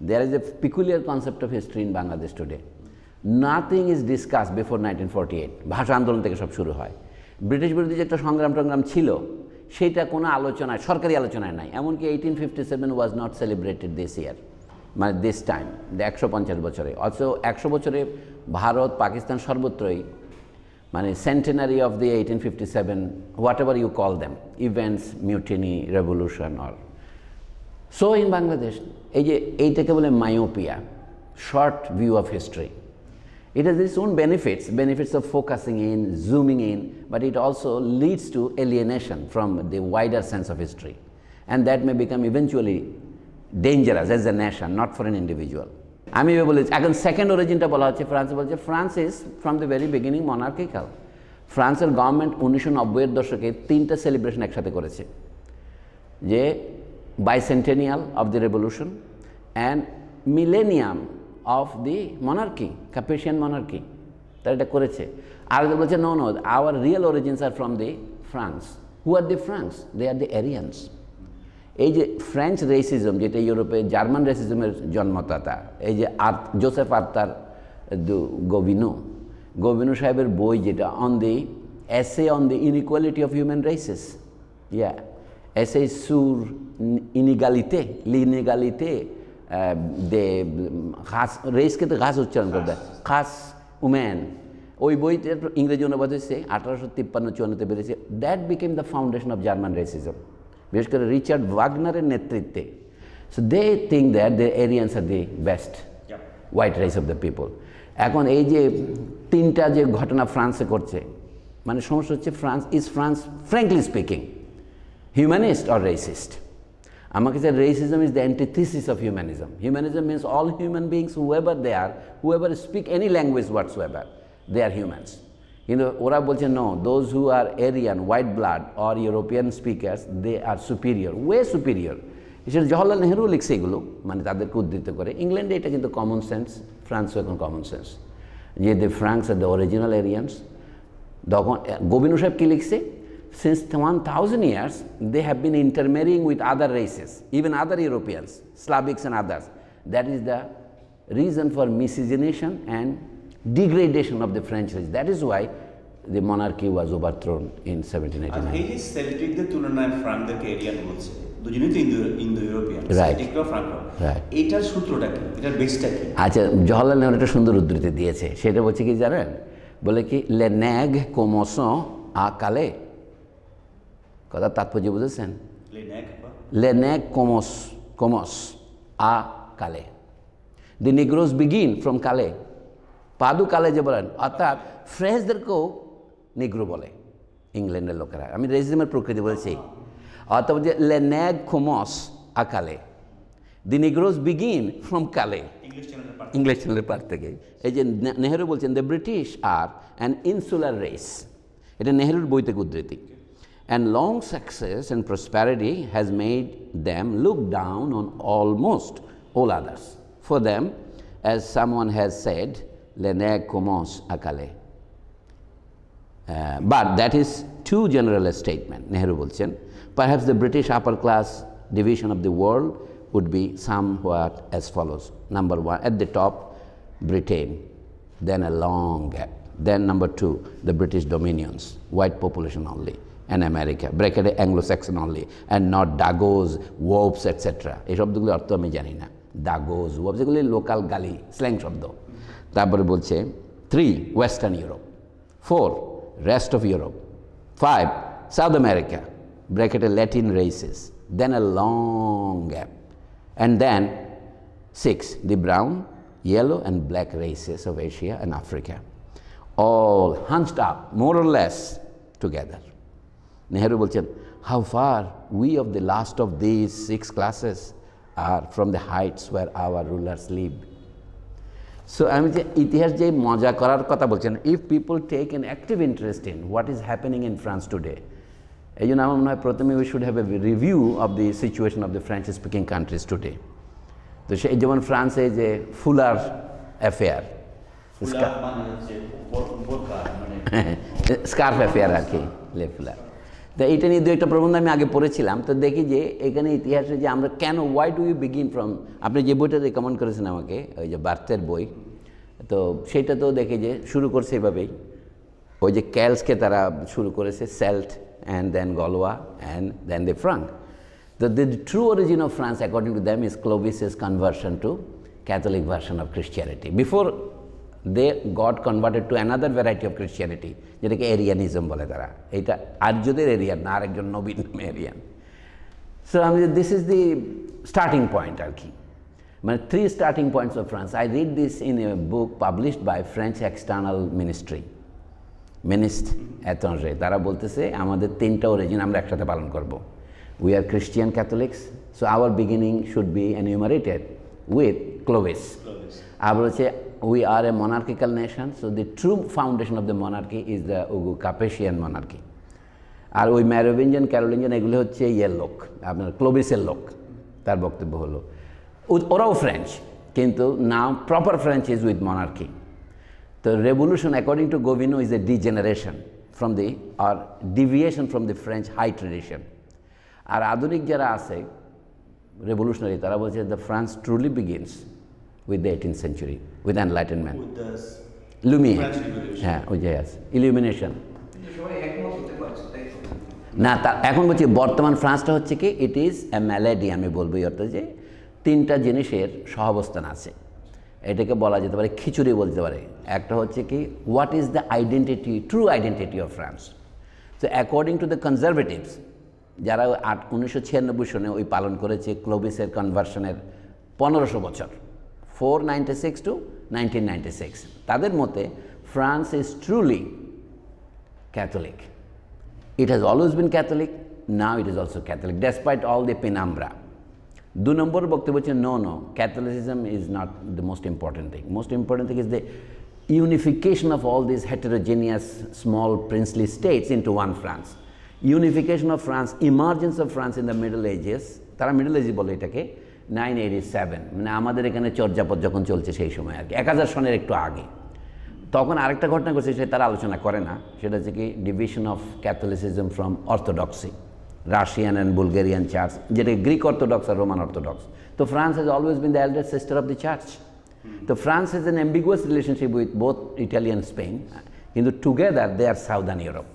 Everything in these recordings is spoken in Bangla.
There is a peculiar concept of history in Bangladesh today. Nothing is discussed before 1948. ভাষা আন্দোলন থেকে সব শুরু হয় ব্রিটিশ বিরোধী যে একটা সংগ্রাম টংগ্রাম ছিল, সেটা কোনো আলোচনায়, সরকারি আলোচনায় নাই এমনকি eighteen fifty seven was not celebrated this year মানে দিস টাইম একশো পঞ্চাশ বছরে অথচ একশো বছরে ভারত, পাকিস্তান সর্বত্রই মানে centenary of the eighteen fifty seven whatever you call them events mutiny revolution or so in Bangladesh এই যে এইটাকে বলে myopia short view of history It has its own benefits, benefits of focusing in, zooming in, but it also leads to alienation from the wider sense of history. And that may become eventually dangerous as a nation, not for an individual. আমি বলেছি এখন সেকেন্ড অরিজিনটা বলা হচ্ছে ফ্রান্স বলছে France is from the very beginning monarchical ফ্রান্সের গভর্নমেন্ট উনিশশো নব্বইয়ের দশকে তিনটা সেলিব্রেশন একসাথে করেছে যে bicentennial of the revolution and millennium of the monarchy Capetian monarchy তারা এটা করেছে। আর বলছে no no our real origins are from the France who are the France they are the Aryans এই যে ফ্রেঞ্চ রেসিজম যেটা ইউরোপে জার্মান রেসিজমের জন্মদাতা, এই যে আর জোসেফ আর্তার গোবিনো গোবিনো সাহেবের বই যেটা on the essay on the inequality of human races yeah essay সুর ইনিগালিতে লিনিগালিতে দে ঘাস রেসকে তো ঘাস উচ্চারণ করতে খাস উম্যান ওই বইতে ইংরেজি অনুবাদ হয়েছে আঠারোশো তিপ্পান্ন চুয়ান্নতে বেরিয়েছে। That became the foundation of German racism বিশেষ করে রিচার্ড ওয়াগনারের নেতৃত্বে। So they think that they Aryans are the best white race of the people এখন এই যে তিনটা যে ঘটনা ফ্রান্সে করছে মানে সমস্যা হচ্ছে France is France frankly speaking humanist or racist আমার কাছে racism is the antithesis of humanism humanism means all human beings whoever they are whoever speak any language whatsoever they are humans কিন্তু ওরা বলছে no those who are Aryan white blood or European speakers they are superior way superior সেটা জওয়াহরলাল নেহরু লিখছে এগুলো মানে তাদেরকে উদ্ধৃত করে। ইংল্যান্ডে এটা কিন্তু কমন সেন্স ফ্রান্সও এখন কমন সেন্স যে the France are the original Aryans তখন গোবিন্দ সাহেব কী লিখছে? Since 1000 years they have been intermarrying with other races even other europeans slavics and others that is the reason for miscegenation and degradation of the french race that is why the monarchy was overthrown in আর 1789 এই যে সেলটিকদের তুলনায় ফ্রাঙ্কদেরকে এরিয়ান বলছে দুজনেই তো ইন্দো ইন্দো ইউরোপিয়ান Right. সেলটিকরা ফ্রাঙ্ক Right. এইটার সূত্রটা কি এটার বেসটা কি আচ্ছা জওয়াহরলাল নেহরু একটা সুন্দর উদ্ধৃতি দিয়েছে সেটা বলছে কি জানেন বলে কি লে ন্যাগ কোমস আ কালে কথা তাৎপর্য বুঝেছেন? লেনেক comes কোমস a Calais the negroes begin from কালে পাদু কালে যে বলেন অর্থাৎ ফ্রেঞ্চদেরকেও নিগ্রো বলে ইংল্যান্ডের লোকেরা। আমি রেজিমের প্রকৃতি বলছি। অর্থাৎ যে লে nag comes a Calais the negroes begin from Calais English চ্যানেলের পার থেকে। এই যে নেহেরু বলছেন the British are an insular race এটা নেহেরুর বই থেকে উদ্ধৃতি। and long success and prosperity has made them look down on almost all others. For them, as someone has said, le ne commence à Calais. Uh, but that is too general a statement, Nehru Bulchan. Perhaps the British upper class division of the world would be somewhat as follows. Number one, at the top, Britain, then a long gap. Then number two, the British dominions, white population only. And America, bracketed Anglo-Saxon only, and not Dagos, Wolves, etc. এই শব্দগুলো অর্থ আমি জানি না দাগোজ ওয়াবস এগুলি লোকাল গালি স্ল্যাং শব্দ তারপরে বলছে three western Europe Four, rest of Europe. Five, South America, bracketed Latin races. Then a long gap. And then six, the brown, yellow, and black races of Asia and Africa. All hunched up, more or less, together. Nehru বলছেন, how far we of the last of these six classes are from the heights where our rulers live. So আমি যে ইতিহাস যে মজা করার কথা বলছেন if people take an active interest in what is happening in France today এই জন্য আমার মনে হয় প্রথমে we should have a review of the situation of the French speaking countries today তো সেই যেমন ফ্রান্সে যে ফুলার অ্যাফেয়ার ফুলা মানে হচ্ছে বোরকা মানে স্কার্ফ অ্যাফেয়ার আর কি লে ফুলার তো এইটা নিয়ে দু একটা প্রবন্ধ আমি আগে পড়েছিলাম। তো দেখি যে এখানে ইতিহাসে যে আমরা কেন why do you begin from আপনি যে বইটা রেকমেন্ড করেছেন আমাকে ওই যে বার্থের বই তো সেটা তো দেখে যে শুরু করছে এভাবেই। ওই যে ক্যালসকে তারা শুরু করেছে Celt and then গলোয়া and then the Frank. The, the true origin of France, according to them, is Clovis's conversion to Catholic version of Christianity. Before they got converted to another variety of Christianity, যেটাকে এরিয়ানিজম বলে তারা। এটা আর্যদের এরিয়ান না আরেকজন নবীন এরিয়ান সো আমি this is the starting point আর কি। মানে three starting points of France I read this in a book published by French external ministry ministry অ্যাটনরে তারা বলতেছে আমাদের তিনটা অরিজিন আমরা একসাথে পালন করব। We are Christian Catholics so our beginning should be enumerated with Clovis Clovis. আবার হচ্ছে we are a monarchical nation so the true foundation of the monarchy is the উগু Capetian monarchy আর ওই ম্যারোভিঞ্জন ক্যারোলিঞ্জন এগুলো হচ্ছে ইয়ের লোক, আপনার ক্লোবিসের লোক, তার বক্তব্য হলো। ওরাও ফ্রেঞ্চ কিন্তু now proper French is with monarchy তো revolution according to Gobineau is a degeneration from the R deviation from the French high tradition আর আধুনিক যারা আছে রেভলিউশনারি তারা বলছে the France truly begins with the eighteen century with enlightenment লুমিয়ে. হ্যাঁ ওই যে আছে ইলিউমিনেশন না তা এখন বলছি বর্তমান ফ্রান্সটা হচ্ছে কি ইট ইজ এ ম্যালেডি আমি বলব অর্থে যে তিনটা জিনিসের সহাবস্থান আছে। এটাকে বলা যেতে পারে খিচুড়ি বলতে পারে। একটা হচ্ছে কি what is the identity true identity of France তো অ্যাকর্ডিং টু দ্য কনজারভেটিভস যারা ওই আট উনিশশো ছিয়ানব্বই সনে ওই পালন করেছে ক্লোবিসের কনভার্সনের পনেরোশো বছর four ninety six to nineteen ninety six তাদের মতে France is truly Catholic. It has always been Catholic, now it is also Catholic, despite all the penumbra. দু নম্বর বক্তব্য হচ্ছে no no Catholicism is not the most important thing most important thing is the unification of all these heterogeneous small princely states into one France. Unification of France, emergence of France in the Middle Ages, তারা বলে এটাকে নাইন এইটি সেভেন। মানে আমাদের এখানে চর্যাপদ যখন চলছে সেই সময় আর কি। এক হাজার সনের একটু আগে। তখন আরেকটা ঘটনা ঘটছে, সেটা তারা আলোচনা করে না। সেটা হচ্ছে কি division of Catholicism from orthodoxy Russian and Bulgarian church যেটা গ্রিক অর্থোডক্স আর রোমান অর্থোডক্স তো France has always been the elder sister of the church তো France has an ambiguous relationship with both Italian Spain কিন্তু together they are southern Europe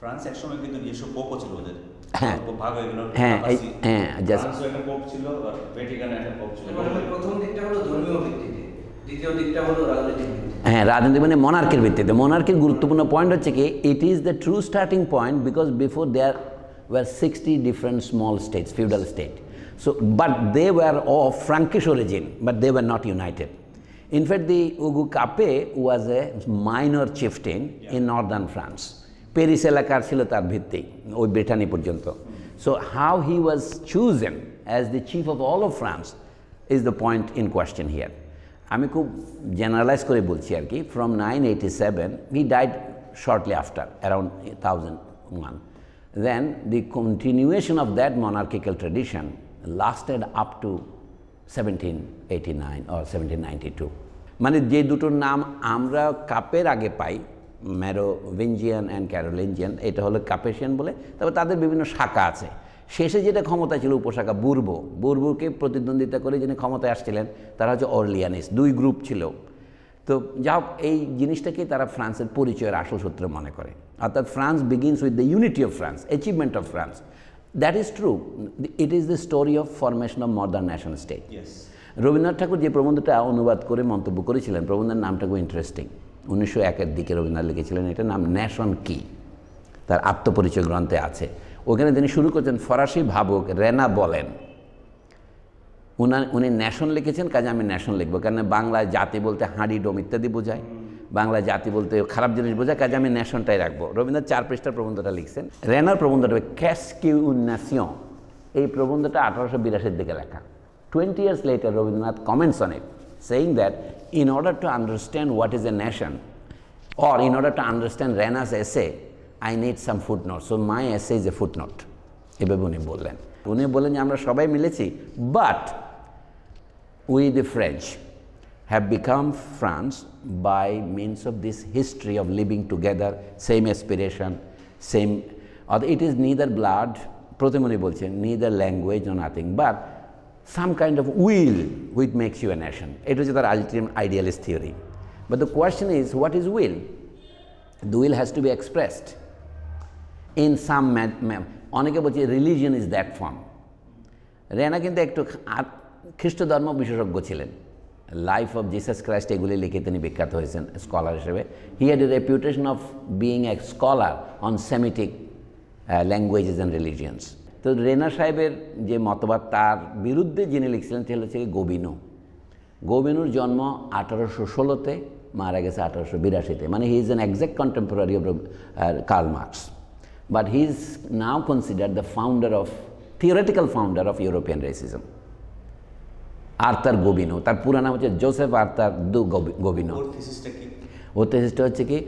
France একসময় কিন্তু নিজস্ব পোপও ছিল ওদের। হ্যাঁ। অল্প ভাগ হয়ে গেল হ্যাঁ, এই- পাপাসি। হ্যাঁ, just- ফ্রান্সও একটা পোপ ছিল আর ভ্যাটিকানে একটা পোপ ছিল। মানে প্রথম দিকটা হলো ধর্মীয় ভিত্তিতে দ্বিতীয় দিকটা হলো রাজনৈতিক ভিত্তিতে। হ্যাঁ রাজনীতি মানে মনার্কের ভিত্তিতে। মনার্কের গুরুত্বপূর্ণ পয়েন্ট হচ্ছে কি it is the true starting point because before there were sixty different small states feudal state so but they were of Frankish origin but they were not united in fact the উগু Capet was a minor chieftain in northern France Paris এলাকার ছিল তার ভিত্তি, ওই ব্রিটানি পর্যন্ত। So how he was chosen as the chief of all of France is the point in question here আমি খুব জেনারেলাইজ করে বলছি আর কি from nine eighty seven he died shortly after around thousand one then the continuation of that monarchical tradition lasted up to seventeen eighty nine or seventeen ninety two মানে যে দুটোর নাম আমরা কাপের আগে পাই ম্যারোভিঞ্জিয়ান অ্যান্ড ক্যারোলিঞ্জিয়ান এটা হলো কাপেশিয়ান বলে তবে তাদের বিভিন্ন শাখা আছে। শেষে যেটা ক্ষমতা ছিল উপশাখা বুর্ব বুর্বকে প্রতিদ্বন্দ্বিতা করে যিনি ক্ষমতায় আসছিলেন তারা হচ্ছে অর্লিয়ানিস দুই গ্রুপ ছিল। তো যা হোক, এই জিনিসটাকে তারা ফ্রান্সের পরিচয়ের আসল সূত্র মনে করে। অর্থাৎ France begins with the unity of France achievement of France that is true it is the story of formation of modern national state Rabindranath Thakur যে প্রবন্ধটা অনুবাদ করে মন্তব্য করেছিলেন প্রবন্ধের নামটা খুব ইন্টারেস্টিং উনিশশো একের দিকে রবীন্দ্রনাথ লিখেছিলেন, এটার নাম ন্যাশন কি? তার আত্মপরিচয় গ্রন্থে আছে। ওখানে তিনি শুরু করছেন ফরাসি ভাবুক রেনা বলেন। উনা, উনি ন্যাশন লিখেছেন, কাজে আমি ন্যাশন লিখব। কারণ বাংলায় জাতি বলতে হাঁড়ি, ডোম ইত্যাদি বোঝায়। বাংলায় জাতি বলতে খারাপ জিনিস বোঝায়, কাজে আমি ন্যাশনটাই রাখব। রবীন্দ্রনাথ চার পৃষ্ঠার প্রবন্ধটা লিখছেন। রেনার প্রবন্ধটা ক্যাস কিউ উন এই প্রবন্ধটা আঠারোশো বিরাশির দিকে লেখা। Twenty years later Rabindranath comments on it Saying that in order to understand what is a nation or in order to understand Rena's essay, I need some footnote. So my essay is a footnote. এভাবে উনি বললেন উনি বললেন যে আমরা সবাই মিলেছি but we the French have become France by means of this history of living together same aspiration same অর্থাৎ ইট ইজ নিদার ব্লাড প্রতিমনি বলছেন neither language O nothing but some kind of will which makes you a nation এটা হচ্ছে তার ultimate idealist theory But the question is, what is will? The will has to be expressed in some অনেকে বলছে religion is that form Renan কিন্তু একটু খ্রিস্ট ধর্ম বিশেষজ্ঞ ছিলেন। লাইফ অফ জিসাস ক্রাইস্ট এগুলি লিখে তিনি বিখ্যাত হয়েছেন স্কলার হিসেবে। He had a reputation of being a scholar on Semitic languages and religions তো রেনা সাহেবের যে মতবাদ তার বিরুদ্ধে যিনি লিখছিলেন সে হচ্ছে গোবিনু। গোবিনুর জন্ম আঠারোশো ষোলোতে মারা গেছে আঠারোশো বিরাশিতে। মানে he is an exact contemporary of Karl Marx but he is now considered the founder of, theoretical founder of European racism. Arthur Gobineau তার পুরো নাম হচ্ছে জোসেফ আর্থার দু গোবি- গোবিনো ওর থেসিসটা হচ্ছে কি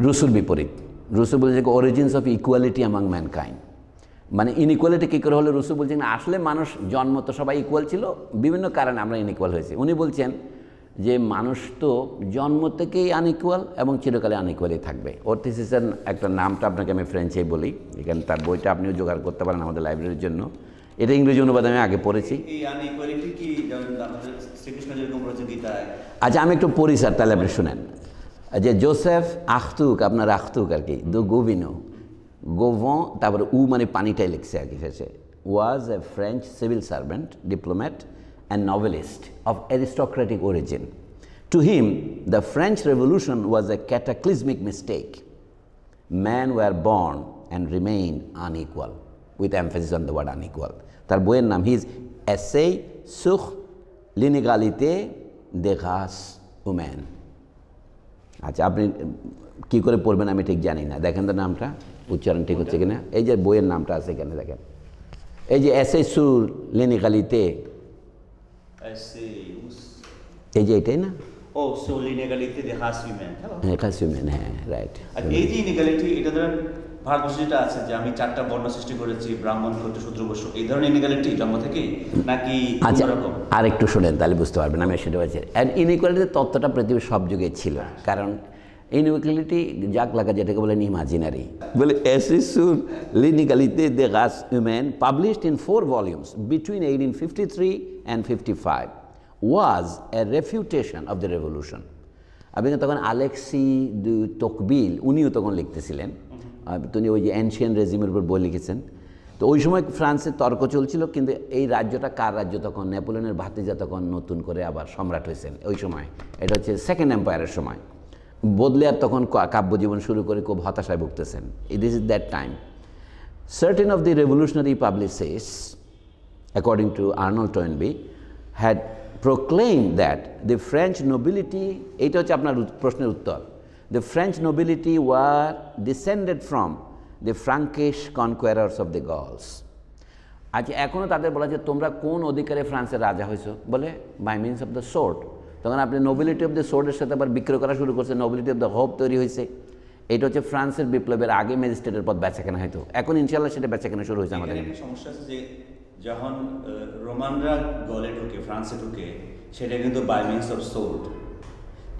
রুসুর বিপরীত। রুসু বলছে origins of equality among mankind মানে ইনইকুয়ালিটি কী করে হলো? রুসু বলছেন আসলে মানুষ জন্ম তো সবাই ইকুয়াল ছিল বিভিন্ন কারণে আমরা ইনইকুয়াল হয়েছি। উনি বলছেন যে মানুষ তো জন্ম থেকেই আনইকুয়াল এবং চিরকালে আনইকুয়ালই থাকবে। ওর থিসিসের একটা নামটা আপনাকে আমি ফ্রেঞ্চেই বলি এখানে তার বইটা আপনিও জোগাড় করতে পারেন আমাদের লাইব্রেরির জন্য। এটা ইংরেজি অনুবাদ আমি আগে পড়েছি। আচ্ছা আমি একটু পড়ি স্যার তাহলে আপনি শুনেন। যে জোসেফ আখতুক আপনার আখতুক আর কি দু গোবিনো। গোভন তারপরে উ মানে পানিটাই লিখছে আর কি was a French civil servant diplomat and novelist of aristocratic origin to him the French revolution was a cataclysmic mistake man were born and remain unequal with emphasis on the word unequal তার বইয়ের নাম হিজ এসেই সুখ লিনিগালিতে দে ঘাস উম্যান আচ্ছা আপনি কি করে পড়বেন আমি ঠিক জানি না। দেখেন তো নামটা। উচ্চারণ ঠিক হচ্ছে কিনা? এই যে বইয়ের নামটা আছে এখানে দেখেন। এই যে এস এসে সুর লিনিগালিতে এসে এই যে এটাই না? ও সো লিনেগালিতে হ্যাঁ ঘাস হ্যাঁ রাইট আর এই যে ইনিগালিটি এটা ধরেন ভারতবর্ষে যেটা আছে যে আমি চারটা বর্ণ সৃষ্টি করেছি ব্রাহ্মণ ক্ষত্র শূদ্র বৈশ্য এই ধরনের জন্ম থেকেই নাকি আচ্ছা আর একটু শোনেন তাহলে বুঝতে পারবেন আমি সেটা বলছি। অ্যান্ড ইনইকুয়ালিটির তত্ত্বটা পৃথিবীর সব যুগে ছিল কারণ ইনইকুয়ালিটি যাক লাগা যেটাকে বলেন ইমাজিনারি বলে এসিসুর লিনিকালিতে দে গাস women published in four volumes between eighteen fifty three and fifty five was a refutation of the revolution আপনি তখন আলেক্সি তকবিল, উনিও তখন লিখতেছিলেন। তিনি ওই যে অ্যানশিয়ান রেজিমের উপর বই লিখেছেন। তো ওই সময় ফ্রান্সের তর্ক চলছিল, কিন্তু এই রাজ্যটা কার রাজ্য তখন? নেপোলিয়নের ভাতিজা তখন নতুন করে আবার সম্রাট হয়েছেন। ওই সময়, এটা হচ্ছে সেকেন্ড এম্পায়ারের সময়। বদলে আর তখন কাব্য জীবন শুরু করে খুব হতাশায় ভুগতেছেন। It is that time certain of the revolutionary publicists according to Arnold Toynbee had proclaim that the French nobility এইটা হচ্ছে আপনার প্রশ্নের উত্তর। The French nobility were descended from the Frankish conquerors of the Gauls আচ্ছা এখনও তাদের বলা যে তোমরা কোন অধিকারে ফ্রান্সের রাজা হয়েছ? বলে by means of the sword তখন আপনি নোবিলিটি অফ দ্য সোর্ডের সাথে আবার বিক্রয় করা শুরু করছে নোবিলিটি অফ দ্য হোপ তৈরি হয়েছে এটা হচ্ছে ফ্রান্সের বিপ্লবের আগে ম্যাজিস্ট্রেটের পদ বেচাকেনা হয়তো। এখন ইনশাল্লাহ সেটা বেচাকেনা শুরু হয়েছে আমাদের। সমস্যা আছে যে যখন রোমানরা গলে ঢুকে ফ্রান্সে ঢুকে সেটা কিন্তু বাই মিনস অফ সোল্ড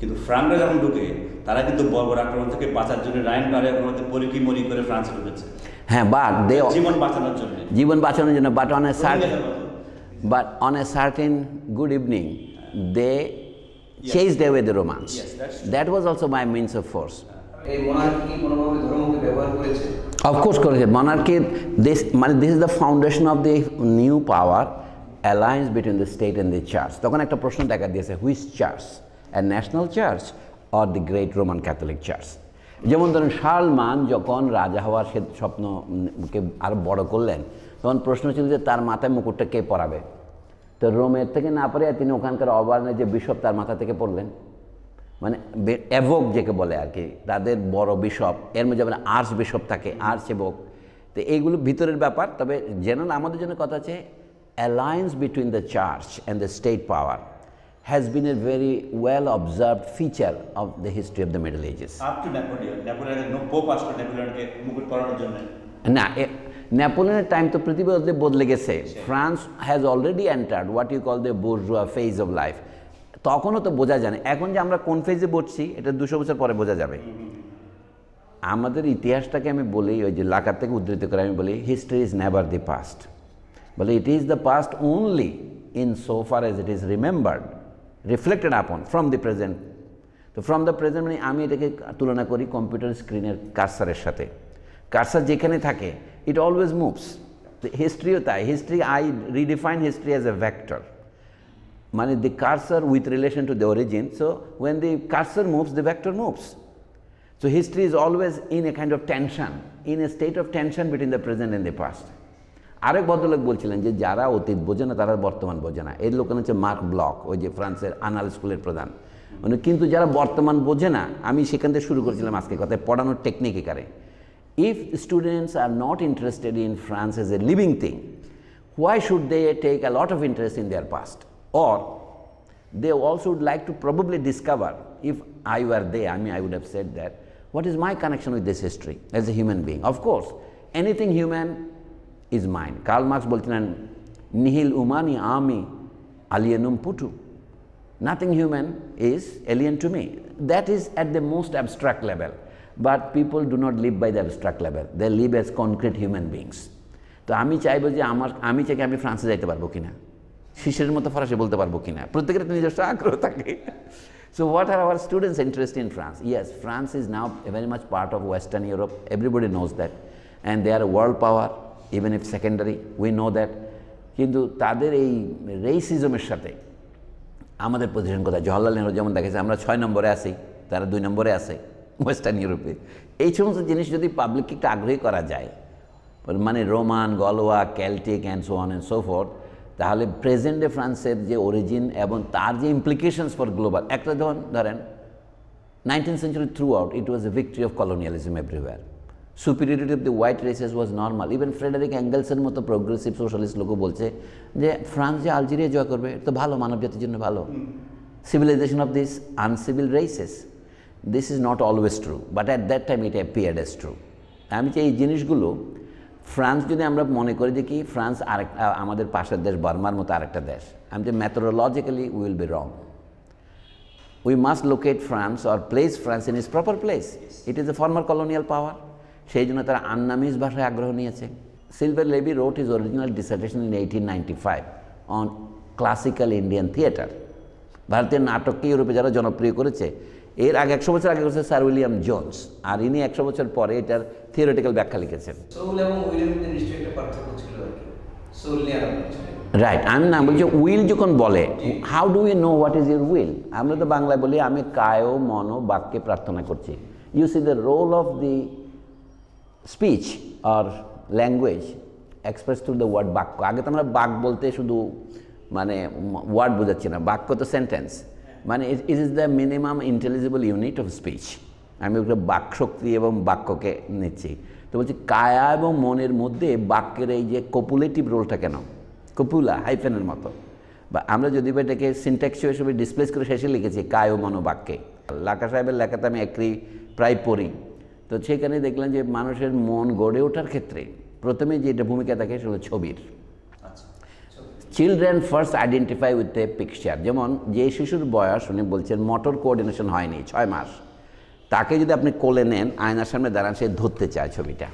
কিন্তু ফ্রাঙ্করা যখন ঢুকে তারা কিন্তু বর্বর আক্রমণ থেকে বাঁচার জন্য রাইন পারে মধ্যে পরিকি মরি করে ফ্রান্সে ঢুকেছে। হ্যাঁ বাট দে জীবন বাঁচানোর জন্য। জীবন বাঁচানোর জন্য but on a certain but on a on good evening they chased away the Romans. Yes, that's true. that was also by means of force. Of course, করেছে monarchy, this, মানে this is the foundation of the new power, alliance between the state and the church. তখন একটা প্রশ্ন দেখা দিয়েছে, which church? A national church or the great Roman Catholic church? যেমন ধরুন শালমান যখন রাজা হওয়ার সে স্বপ্নকে আরও বড় করলেন তখন প্রশ্ন ছিল যে তার মাথায় মুকুটটা কে পরাবে তো রোমের থেকে না পারে তিনি ওখানকার অবার্নের যে বিশপ তার মাথা থেকে পড়লেন। মানে অ্যাভোক যাকে বলে আর কি তাদের বড় বিশপ এর মধ্যে যেমন আর্চ বিশপ থাকে আর্চ এভোক। তো এইগুলো ভিতরের ব্যাপার তবে জেনারেল আমাদের জন্য কথা আছে alliance between the church and the state power has been a very well observed feature of the history of the Middle Ages up to Napoleon নেপোলিয়নের pope আসলো নেপোলিয়নকে মুকুট পরানোর জন্য। না নেপোলিয়নের টাইম তো পৃথিবী বদলে বদলে গেছে France has already entered what you call the bourgeois phase of life তখনও তো বোঝা যায় না। এখন যে আমরা কোন ফেজে বসছি, এটা দুশো বছর পরে বোঝা যাবে। আমাদের ইতিহাসটাকে আমি বলি, ওই যে লাকার থেকে উদ্ধৃত করে আমি বলি history is never the past বলে it is the past only in so far as it is remembered reflected upon from the present তো ফ্রম দ্য প্রেজেন্ট মানে আমি এটাকে তুলনা করি কম্পিউটার স্ক্রিনের কার্সারের সাথে। কার্সার যেখানে থাকে ইট অলওয়েজ মুভস হিস্ট্রিও তাই history I redefine history as a vector মানে the cursor with relation to the origin. So when the cursor moves, the vector moves. So history is always in a kind of tension, in a state of tension between the present and the past. আরেক ভদ্রলোক বলছিলেন যে যারা অতীত বোঝে না তারা বর্তমান বোঝে না এর লোকের হচ্ছে মার্ক ব্লক ওই যে ফ্রান্সের আনাল স্কুলের প্রধান কিন্তু যারা বর্তমান বোঝে না আমি সেখান থেকে শুরু করেছিলাম আজকে কথায় পড়ানোর টেকনিক একারে If students are not interested in France as a living thing, why should they take a lot of interest in their past? Or they also would like to probably discover, if I were there, I mean I would have said that, what is my connection with this history as a human being? Of course, anything human is mine. Karl Marx bolchilen, nihil umani ami alienum putu. Nothing human is alien to me. That is at the most abstract level. But people do not live by the abstract level. They live as concrete human beings তো আমি চাইব যে আমার, আমি চাই কি আমি ফ্রান্সে যাইতে পারব কিনা? শিশের মতো ফরাসি বলতে পারব কিনা? প্রত্যেকের নিজস্ব আগ্রহ থাকে। So what are our students interest in France yes France is now very much part of Western Europe everybody knows that and they are world power even if secondary we know that কিন্তু তাদের এই রেসিজমের সাথে আমাদের পজিশন কোথায়? জওয়াহরলাল নেহরু যেমন দেখেছে, আমরা ছয় নম্বরে আছি, তারা দুই নম্বরে আছে। ওয়েস্টার্ন ইউরোপে এই সমস্ত জিনিস যদি পাবলিককে একটু আগ্রহী করা যায় মানে Roman গলোয়া Celtic and so on and so forth তাহলে প্রেজেন্টে ফ্রান্সের যে অরিজিন এবং তার যে ইমপ্লিকেশনস ফর গ্লোবাল একটা ধরুন ধরেন nineteen century throughout it was a victory of colonialism everywhere superiority of the white races was normal even Frederick অ্যাঙ্গেলসের মতো প্রোগ্রেসিভ সোশ্যালিস্ট লোকও বলছে যে ফ্রান্স যে আলজেরিয়া জয় করবে তো ভালো মানব জাতির জন্য ভালো। Civilization of this uncivil races. This is not always true but at that time it appeared as true আমি চাই এই জিনিসগুলো ফ্রান্স যদি আমরা মনে করি যে কি, ফ্রান্স আরেক আমাদের পাশের দেশ, বার্মার মতো আরেকটা দেশ, আমি যে methodologically will be wrong we must locate France or place France in its proper place it is a former colonial power সেই জন্য তারা আন্নামিজ ভাষায় আগ্রহ নিয়েছে। Sylvain Levi wrote his original dissertation in eighteen ninety five on classical Indian theatre ভারতীয় নাটককে ইউরোপে যারা জনপ্রিয় করেছে এর আগে একশো বছর আগে করেছে স্যার উইলিয়াম জোন্স আর ইনি একশো বছর পরে এটার থিওরিটিক্যাল ব্যাখ্যা লিখেছেন। রাইট আমি না বলছি উইল যখন বলে how do you know what is your will আমরা তো বাংলায় বলি আমি কায় মন বাক্যে প্রার্থনা করছি। You see the role of the speech or language express through the word বাক্য। আগে তো আমরা বাক বলতে শুধু মানে ওয়ার্ড বোঝাচ্ছি না বাক্য তো সেন্টেন্স মানে it is the minimum intelligible unit of speech আমি ওটা বাক শক্তি এবং বাক্যকে নিচ্ছি। তো বলছি, কায়া এবং মনের মধ্যে বাক্যের এই যে কপুলেটিভ রোলটা কেন? কপুলা হাইফেনের মতো। বা আমরা যদি বা এটাকে সিনট্যাক্সিও হিসেবে ডিসপ্লেস করে শেষে লিখেছি, কায় ও মনোবাক্যে। লাকা সাহেবের লেখাতে আমি একই প্রায় পড়ি। তো সেখানে দেখলাম যে মানুষের মন গড়ে ওঠার ক্ষেত্রে প্রথমে যেটা ভূমিকা থাকে সেটা ছবির। Children first identify with a picture যেমন যে শিশুর বয়স, উনি বলছেন মোটর কোঅর্ডিনেশন হয়নি, ছয় মাস। তাকে যদি আপনি কোলে নেন, আয়নার সামনে দাঁড়ান, সে ধরতে চায় ছবিটা।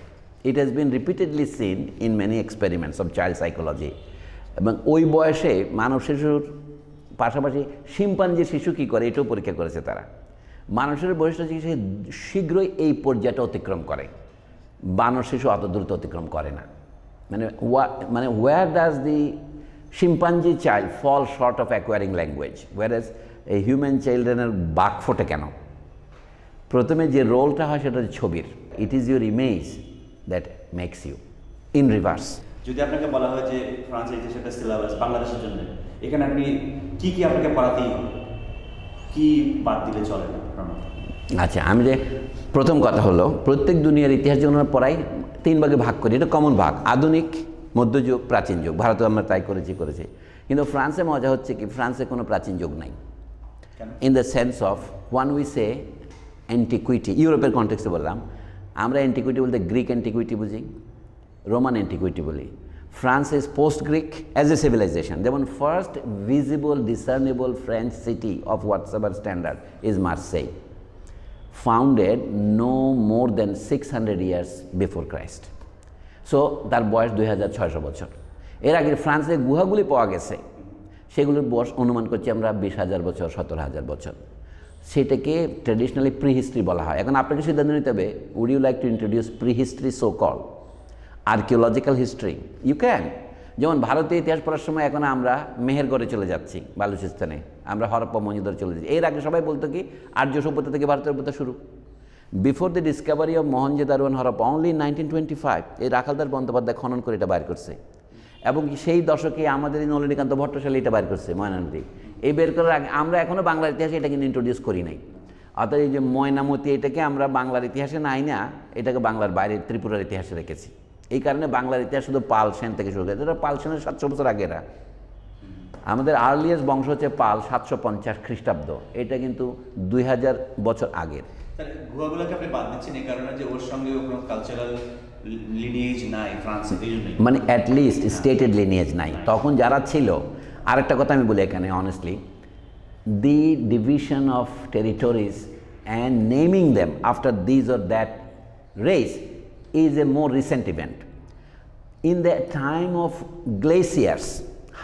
It has been repeatedly seen in many experiments of child psychology এবং ওই বয়সে মানব শিশুর পাশাপাশি শিম্পাঞ্জি শিশু কী করে, এটাও পরীক্ষা করেছে তারা। মানুষের বয়সটা সে শীঘ্রই এই পর্যায়টা অতিক্রম করে। বানর শিশু অত দ্রুত অতিক্রম করে না। মানে মানে where does the chimpanzee child fall short of acquiring language whereas the human চাইল্ড্রেনের বাক ফোটে কেন? প্রথমে যে রোলটা হয় সেটা ছবির। It is your image that makes you in reverse যদি আপনাকে বলা হয় যে ফ্রান্সের ইতিহাসের একটা সিলেবাস বাংলাদেশের জন্য এখানে আপনি কি কি আপনাকে পড়াতেই কি বাদ দিলে চলে? আচ্ছা আমি যে প্রথম কথা হলো প্রত্যেক দুনিয়ার ইতিহাস যখন পড়াই তিন ভাগে ভাগ করি। এটা কমন ভাগ আধুনিক মধ্যযুগ প্রাচীন যুগ। ভারতে আমরা তাই করেছি করেছি। কিন্তু ফ্রান্সে মজা হচ্ছে কি? ফ্রান্সে কোনো প্রাচীন যুগ নাই। In the sense of one we say antiquity ইউরোপের কন্টেক্সে বললাম আমরা অ্যান্টিকুইটি বলতে গ্রিক অ্যান্টিকুইটি বুঝি রোমান অ্যান্টিকুইটি বলি। France is post Greek as a civilization যেমন first visible discernible French city of whatsoever standard is Marseille founded no more than 600 years before Christ. So তার বয়স দুই হাজার ছয়শো বছর। এর আগে ফ্রান্সে গুহাগুলি পাওয়া গেছে। সেগুলোর বয়স অনুমান করছি আমরা বিশ হাজার বছর, সতেরো হাজার বছর। সেটাকে ট্র্যাডিশনালি প্রি হিস্ট্রি বলা হয়। এখন আপনাকে সিদ্ধান্ত নিতে হবে would you like to introduce prehistory so call archaeological history you can যেমন ভারতীয় ইতিহাস পড়ার সময় এখন আমরা মেহেরগড়ে চলে যাচ্ছি, বালুচিস্তানে। আমরা হরপ্পা মঞ্জুদর চলে যাচ্ছি। এর আগে সবাই বলতো কি, আর্য সভ্যতা থেকে ভারতের সভ্যতা শুরু। Before the discovery of Mohenjodaro and Harappa only nineteen twenty five এই রাখালদার বন্দ্যোপাধ্যায় খনন করে এটা বাইর করছে। এবং সেই দশকে আমাদের এই নলিনীকান্ত ভট্টশালী এটা বাইর করছে, ময়নামতি। এই বের করার আগে আমরা এখনও বাংলার ইতিহাসে এটা কিন্তু ইন্ট্রোডিউস করি নাই। অর্থাৎ এই যে ময়নামতি, এটাকে আমরা বাংলার ইতিহাসে নাই না, এটাকে বাংলার বাইরে ত্রিপুরার ইতিহাসে রেখেছি। এই কারণে বাংলার ইতিহাস শুধু পাল সেন থেকে শুরু করেছে এটা পাল সেনের সাতশো বছর আগেরা আমাদের আর্লিয়েস্ট বংশ হচ্ছে পাল সাতশো পঞ্চাশ খ্রিস্টাব্দ, এটা কিন্তু দুই হাজার বছর আগের। তাহলে গুহাগুলোকে আপনি বাদ দিচ্ছেন এই কারণে যে ওর সঙ্গে কোনো কালচারাল লিনিয়েজ নাই ফ্রান্সে মানে অ্যাটলিস্ট স্টেটেড লিনিয়েজ নাই। তখন যারা ছিল, আরেকটা কথা আমি বলি এখানে honestly the division of territories and naming them after these or that race is a more recent event in the time of glaciers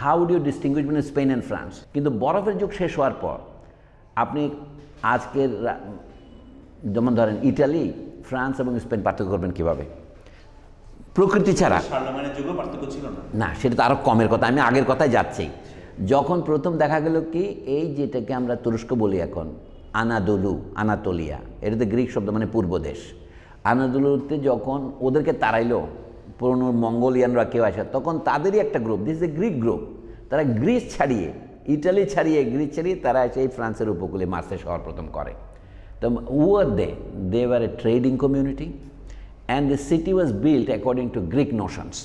how do distinguish between Spain and France কিন্তু বরফের যুগ শেষ হওয়ার পর, আপনি আজকের যেমন ধরেন ইটালি ফ্রান্স এবং স্পেন পার্থক্য করবেন কীভাবে? প্রকৃতি ছাড়া। না। সেটা তো আরও কমের কথা আমি আগের কথায় যাচ্ছি। যখন প্রথম দেখা গেল কি এই যেটাকে আমরা তুরস্ক বলি এখন আনাদুলু আনাতোলিয়া এটা তো গ্রিক শব্দ মানে পূর্ব দেশ। আনাদুলুতে যখন ওদেরকে তাড়াইলো পুরনো মঙ্গোলিয়ানরা কেউ আসে তখন তাদেরই একটা group this a Greek group তারা গ্রিস ছাড়িয়ে ইটালি ছাড়িয়ে গ্রিস ছাড়িয়ে তারা এসে এই ফ্রান্সের উপকূলে মার্সে শহর প্রথম করে। তো who are they? They were a trading community, and the city was built according to Greek notions.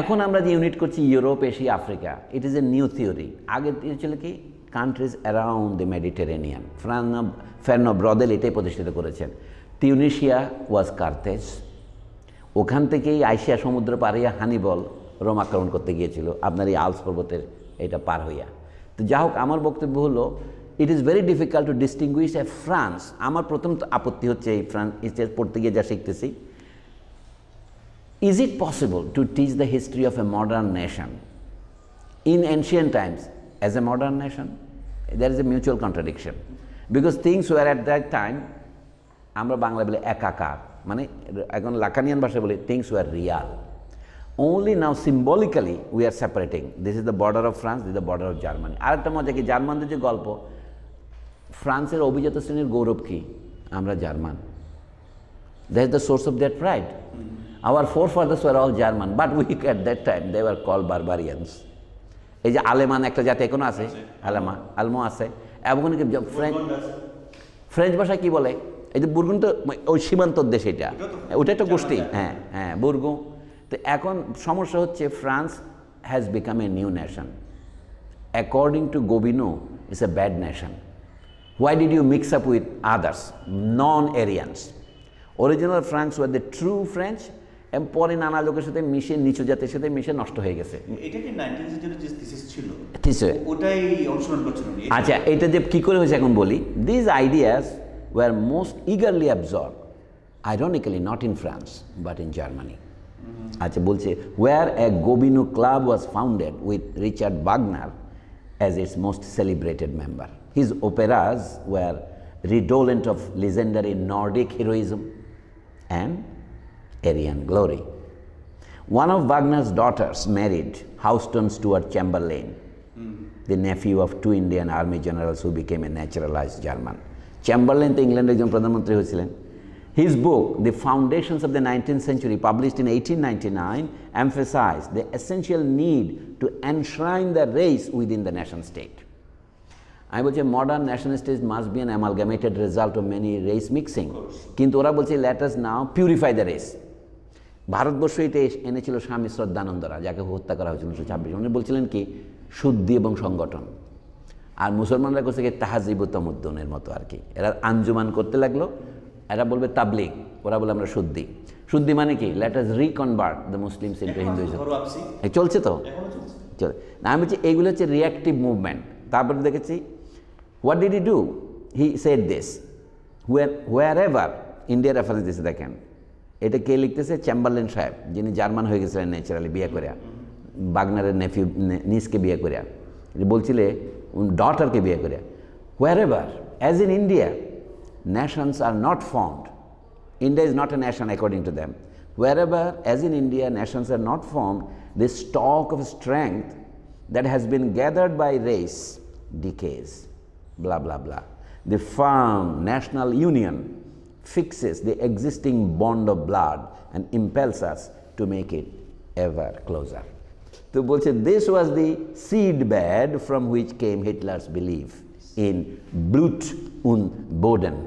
এখন আমরা যে ইউনিট করছি Europe Asia Africa it is a new theory আগে ছিল কি? কান্ট্রিজ অ্যারাউন্ড দ্য মেডিটেরেনিয়ান ফ্রানো ফেরনো ব্রদেল এটাই প্রতিষ্ঠিত করেছেন। টিউনিশিয়া ওয়াজ কার্তেজ ওখান থেকেই আইসিয়া সমুদ্র পাড়িয়া হানিবল রোম আক্রমণ করতে গিয়েছিল। আপনার এই আলস পর্বতের এটা পার হইয়া। তো যা হোক আমার বক্তব্য হলো it is very difficult to distinguish a France আমার প্রথম আপত্তি হচ্ছে এই ফ্রান্স ইতিহাস পড়তে গিয়ে যা শিখতেছি Is it possible to teach the history of a modern nation in ancient times as a modern nation? There is a mutual contradiction. Because things were at that time, আমরা বাংলা বলে একাকার মানে এখন লাকানিয়ান ভাষায় বলি things were real only now symbolically we are separating this is the border of france this is the border of germany আরেকটা মজা কি জার্মানদের যে গল্প ফ্রান্সের অভিজাত শ্রেণির গৌরব কি? আমরা German. That the source source that their pride. For forefathers were all German, but we at that time they were call barbarians. এই যে আলেমান একটা জাতি এখনও আছে আলেমা আলমো আছে। এবং কি ফ্রেঞ্চ ফ্রেঞ্চ ভাষায় কি বলে? এই যে বুর্গুন তো ওই সীমান্তর দেশ এটা। ওটা একটা গোষ্ঠী। হ্যাঁ হ্যাঁ বুর্গু তো এখন সমস্যা হচ্ছে France has become a new nation according to Gobineau is a bad nation. Why did you mix up with others, non-Aryans? Original French were the true French, এবং পরে নানা লোকের সাথে মিশে নিচু জাতের সাথে মিশে নষ্ট হয়ে গেছে। এটা কি নাইনটিন সেঞ্চুরি যে থিসিস ছিল? ঠিক আছে ওটাই অনুসরণ করছিল উনি। আচ্ছা এটা যে কী করে হয়েছে এখন বলি? These ideas were most eagerly absorb ironically not in France but in Germany আচ্ছা বলছে where a Gobineau club was founded with Richard Wagner as its most celebrated member His operas were redolent of legendary Nordic heroism and Aryan glory One of Wagner's daughters married Houston Stuart Chamberlain, the nephew of two Indian army generals who became a naturalized German. Chamberlain তো ইংল্যান্ডের একজন প্রধানমন্ত্রী হয়েছিলেন His book, The Foundations of the 19th Century, published in 1899, emphasized the essential need to enshrine the race within the nation state. আমি বলছি modern nationalist must be an amalgamated result of many race mixing কিন্তু ওরা বলছে let us now purify the race Bharatvarsha এটা এনেছিল স্বামী শ্রদ্ধানন্দরা যাকে হত্যা করা হয়েছিল উনিশশো ছাব্বিশ। উনি বলছিলেন কি শুদ্ধি এবং সংগঠন। আর মুসলমানরা করছে কি তাহাজিব তমুদ্দনের মতো আর কি। এরা আঞ্জুমান করতে লাগল এরা বলবে তাবলিগ ওরা বলে আমরা শুদ্ধি। শুদ্ধি মানে কি let us reconvert the Muslims into Hinduism চলছে তো? চলে। না আমি বলছি এইগুলো হচ্ছে রিয়াক্টিভ মুভমেন্ট তারপরে দেখেছি what did he do he said this wherever India reference দিয়েছে দেখেন এটা কে লিখতেছে চ্যাম্বারলেন সাহেব যিনি জার্মান হয়ে গেছিলেন ন্যাচারালি বিয়ে করে বাগনারের নেফিউ নিসকে বিয়ে করে বলছিলে ডটারকে বিয়ে করে wherever as in India nations are not formed. India is not a nation according to them. Wherever, as in India, nations are not formed, this stock of strength that has been gathered by race decays. Blah, blah, blah. The firm national union fixes the existing bond of blood and impels us to make it ever closer. তো বলছে this was the seedbed from which came Hitler's belief in ব্লুট উন Boden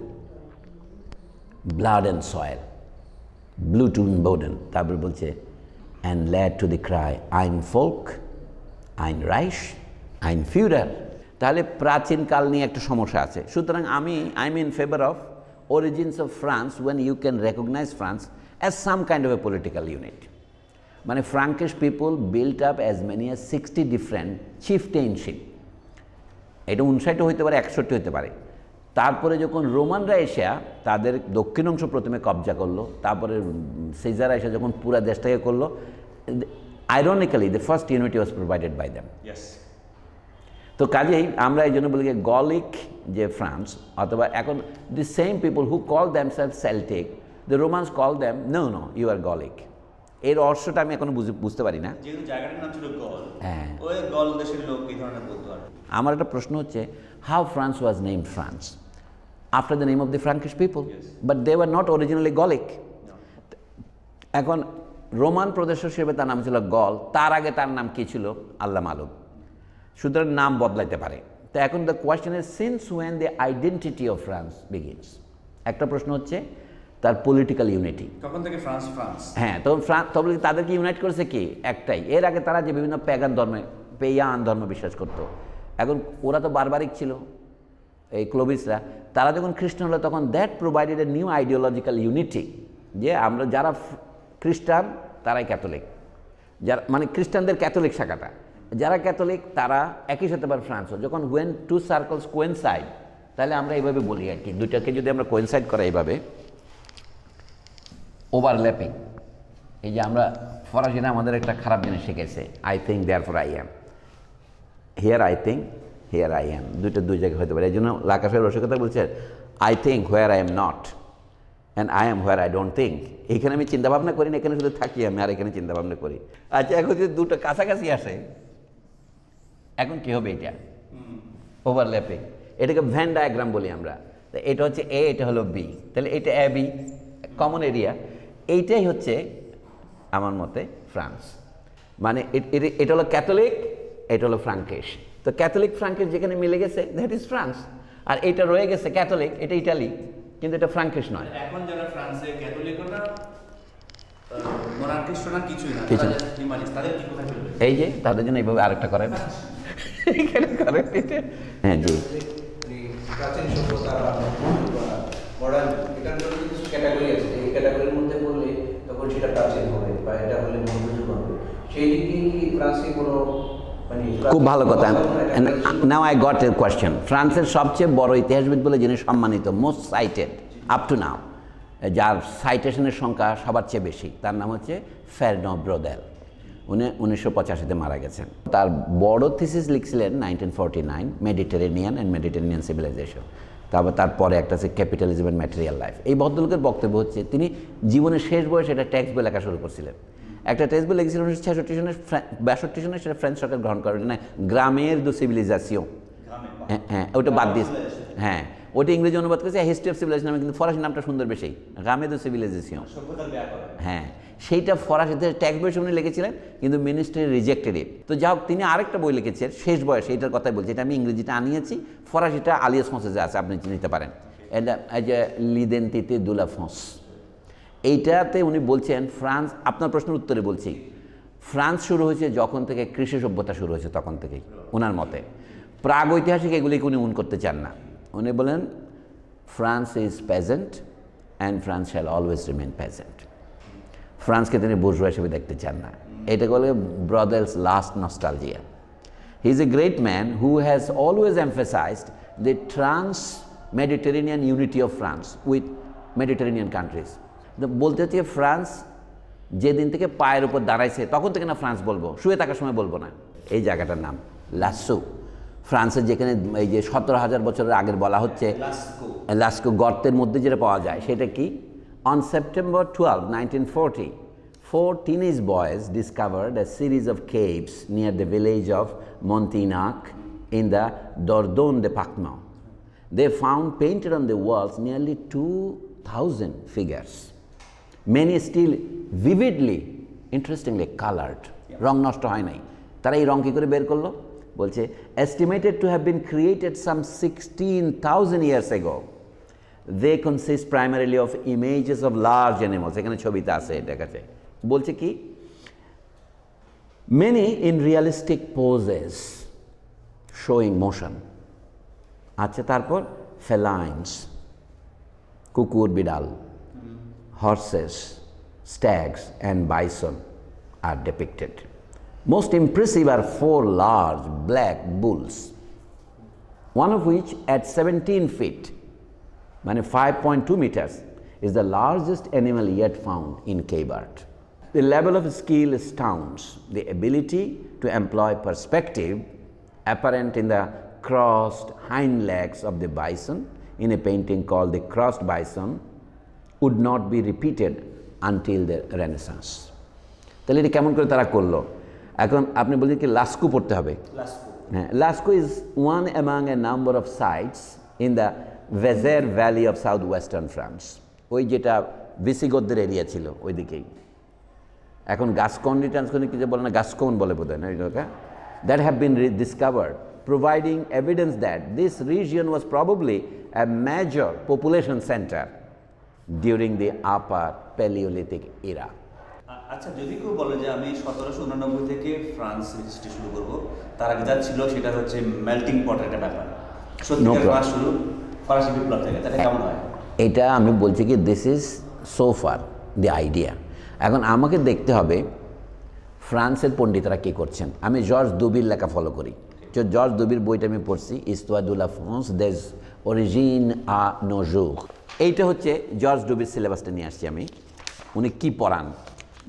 blood and soil. Bluetooth Boden, তারপর বলছে and led to the cry ein Volk, ein Reich, ein Führer. তাহলে প্রাচীনকাল নিয়ে একটা সমস্যা আছে। সুতরাং আমি I am in favour of origins of France when you can recognise France as some kind of a political unit মানে Frankish people built up as many as sixty different chief chieftainship এটা উনষাটও হতে পারে, একষট্টি হতে পারে। তারপরে যখন রোমানরা এশিয়া তাদের দক্ষিণ অংশ প্রথমে কবজা করল, তারপরে সেজারা এসে যখন পুরা দেশটাকে করল ironically the first unity was provided by them তো কাজেই আমরা এই জন্য বলি যে গলিক যে ফ্রান্স অথবা এখন the same people who call them self Celtic the Romans call them no no you are Gallic এর অর্থটা আমি এখনও বুঝে বুঝতে পারি না। নাম হ্যাঁ। আমার একটা প্রশ্ন হচ্ছে how France was named France after the name of the Frankish people but they were not originally Gallic এখন রোমান প্রদেশ হিসেবে তার নাম ছিল গল তার আগে তার নাম কি ছিল? আল্লাহ মালুম। সুতরাং নাম বদলাইতে পারে। তো এখন the question is since when the identity of France begins একটা প্রশ্ন হচ্ছে তার পলিটিক্যাল ইউনিটি তখন থেকে ফ্রান্স ফ্রান্স হ্যাঁ তখন ফ্রান্স তবে তাদেরকে ইউনাইট করেছে কি? একটাই। এর আগে তারা যে বিভিন্ন প্যাগান ধর্মে পেয়ান ধর্ম বিশ্বাস করতো। এখন ওরা তো বারবারিক ছিল এই ক্লোবিসরা তারা যখন খ্রিস্টান হলো তখন that provided a new ideological unity যে আমরা যারা খ্রিস্টান তারাই ক্যাথলিক যারা মানে খ্রিস্টানদের ক্যাথলিক শাখাটা। যারা ক্যাথলিক, তারা একই সাথে আবার ফ্রান্সও। যখন ওয়েন টু সার্কলস কোয়েনসাইড তাহলে আমরা এইভাবে বলি আর কি। দুইটাকে যদি আমরা কোয়েনসাইড করা এইভাবে ওভারল্যাপিং এই যে আমরা ফরাসিরা আমাদের একটা খারাপ জিনিস শিখেছে I think therefore I am here I think here I am দুইটা দুই জায়গায় হতে পারে। এই জন্য লাকাশের রসিকতা বলছে I think where I am not and I am where I don't think এখানে আমি চিন্তাভাবনা করি না এখানে শুধু থাকি আমি, আর এখানে চিন্তাভাবনা করি। আচ্ছা এখন যদি দুটো কাছাকাছি আসে এখন কী হবে এটা? ওভারল্যাপিং এটাকে ভ্যান ডায়াগ্রাম বলি আমরা। এটা হচ্ছে এ এটা হলো বি তাহলে এটা এ বি কমন এরিয়া এইটাই হচ্ছে আমার মতে ফ্রান্স মানে এটা হলো ক্যাথলিক এটা হলো ফ্রাঙ্কিশ তো ক্যাথলিক ফ্রাঙ্কিশ যেখানে মিলে গেছে দ্যাট ইজ ফ্রান্স আর এটা রয়ে গেছে ক্যাথলিক এটা ইটালি কিন্তু এটা ফ্রাঙ্কিশ নয়। এখন যারা ফ্রান্সে ক্যাথলিকরা না। কিছুই এই যে তাদের জন্য এইভাবে আরেকটা করেন। এখানে করেন এটা। হ্যাঁ জি। প্রাচীন সভ্যতা বা মডার্ন এটার জন্য কিছু ক্যাটাগরি আছে। এই ক্যাটাগরির মধ্যে পড়লে তখন সেটা প্রাচীন হবে বা এটা হলে মধ্যযুগ হবে। সেই দিক দিয়ে কি ফ্রান্সে কোনো খুব ভালো কথা। Now I got a question ফ্রান্সের সবচেয়ে বড় ইতিহাসবিদ বলে যিনি সম্মানিত most cited up to now যার সাইটেশনের সংখ্যা সবার চেয়ে বেশি তার নাম হচ্ছে ফেরনো ব্রোদেল উনি উনিশশো পঁচাশিতে মারা গেছেন। তার বড় thesis লিখছিলেন nineteen forty nine Mediterranean and Mediterranean civilization তারপর তারপরে একটা আছে ক্যাপিটালিজম অ্যান্ড ম্যাটেরিয়াল লাইফ এই ভদ্রলোকের বক্তব্য হচ্ছে তিনি জীবনের শেষ বয়সে একটা টেক্সট বই লেখা শুরু করছিলেন। একটা টেক্সট বই লিখেছিলেন উনিশশো ছেষট্টি সনে বাষট্টি সনে সেটা ফ্রেঞ্চ সরকার গ্রহণ করে না গ্রামের দু সিভিলাইজেশন হ্যাঁ হ্যাঁ ওটা বাদ দিয়েছে হ্যাঁ ওটা ইংরেজি অনুবাদ করেছে হিস্ট্রি অফ সিভিলাইজেশন নামে কিন্তু ফরাসি নামটা সুন্দর বেশি। গ্রামে দু সিভিলাইজেশন হ্যাঁ সেইটা ফরাসিতে ট্যাক্স বই উনি লিখেছিলেন, কিন্তু মিনিস্ট্রি রিজেক্টেড ইট তো যা হোক, তিনি আরেকটা বই লিখেছেন, শেষ বয়স এটার কথাই বলছি, এটা আমি ইংরেজিটা আনিয়েছি, ফরাসিটা আলিয়াস ফ্রান্সেসে আছে, আপনি নিতে পারেন। এটা লিদেন্তিতে দুলা ফ্রান্স এইটাতে উনি বলছেন, ফ্রান্স, আপনার প্রশ্নের উত্তরে বলছি, ফ্রান্স শুরু হয়েছে যখন থেকে কৃষি সভ্যতা শুরু হয়েছে, তখন থেকেই ওনার মতে। প্রাগ ঐতিহাসিক এগুলিকে উনি উন করতে চান না। উনি বলেন, France is peasant and France shall always remain peasant ফ্রান্সকে তিনি বুর্জোয়া হিসেবে দেখতে চান না। এটা বলে Braudel's last nostalgia. He is a great man who has always emphasized the trans Mediterranean unity of France with Mediterranean countries বলতে হচ্ছে ফ্রান্স যেদিন থেকে পায়ের উপর দাঁড়াইছে তখন থেকে না ফ্রান্স বলব? শুয়ে থাকার সময় বলব না। এই জায়গাটার নাম লাসু ফ্রান্সের যেখানে এই যে সতেরো হাজার বছরের আগের বলা হচ্ছে লাস্কো গর্তের মধ্যে যেটা পাওয়া যায় সেটা কি? On September twelve nineteen forty four teenage boys discovered a series of caves near the village of Montinac in the Dordogne department. They found painted on the walls nearly 2,000 figures. Many still vividly, interestingly colored. রং নষ্ট হয় নাই তারা এই রং কী করে বের করলো বলছে estimated to have been created some 16,000 years ago. They consist primarily of images of large animals. এখানে ছবিতে আছে এটা কাছে বলছে কি many in realistic poses showing motion আচ্ছা তারপর ফেলাইন্স কুকুর বিড়াল horses, stags, and bison are depicted. Most impressive are four large black bulls, one of which at 17 feet, মানে 5.2 meters, is the largest animal yet found in Cape Art. The level of skill astounds. The ability to employ perspective apparent in the crossed hind legs of the bison in a painting called the crossed bison would not be repeated until the Renaissance. তাহলে এটা কেমন করে তারা করলো এখন আপনি বলছেন কি লাস্কু পড়তে হবে লাস্কো হ্যাঁ Lascaux is one among a number of sites in the Vezere valley of south western France ওই যেটা ভিসিগদ্দের এরিয়া ছিল ওইদিকেই। এখন গাসকন্ডি ট্রান্সকন্ডি কিছু বলে না গাসকোন বলে বোধ হয় না ওইটা that have been discovered providing evidence that this region was probably a major population centre during the upper Palaeolithic uh- আচ্ছা যদি কেউ বলে যে আমি সতেরোশো উনানব্বই থেকে ফ্রান্স হিস্ট্রি শুরু করব তার আগে যা ছিল সেটা হচ্ছে মেল্টিং পটের একটা ব্যাপার. ক্লাস শুরু। ফরাসি বিপ্লব থেকে, তাহলে কেমন হয়? এটা আমি বলছি কি this is so far the idea এখন আমাকে দেখতে হবে ফ্রান্সের পণ্ডিতরা কী করছেন। আমি জর্জ দুবির লেখা ফলো করি। তো জর্জ দুবির বইটা আমি পড়ছি ইস্তোয়াদুল্লা ফ্রান্স দেজ অরিজিন আ নজুর এইটা হচ্ছে জর্জ ডুবির সিলেবাসটা নিয়ে আসছি আমি। উনি কি পড়ান?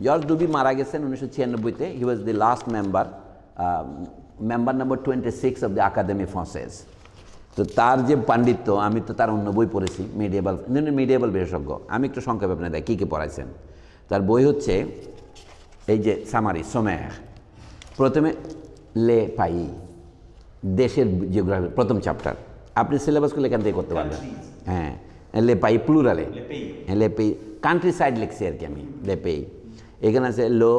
জর্জ ডুবি মারা গেছেন উনিশশো ছিয়ানব্বইতে he was the last member member number twenty six of the Academie Francaise তো তার যে পাণ্ডিত্য আমি তো তার অন্য বই পড়েছি মিডিয়েবল মিডিয়েবল বিশেষজ্ঞ। আমি একটু সংক্ষেপে আপনার দেয় কী কী পড়াইছেন। তার বই হচ্ছে এই যে সামারি সোমের প্রথমে লে পাই দেশের জিওগ্রাফি প্রথম চ্যাপ্টার আপনি সিলেবাসগুলো এখান থেকে করতে পারবেন। হ্যাঁ লে পাই প্লুরালে Le হ্যাঁ লে পেই। কান্ট্রি সাইড লিখছি আর কি আমি লে পেই। এখানে আছে লো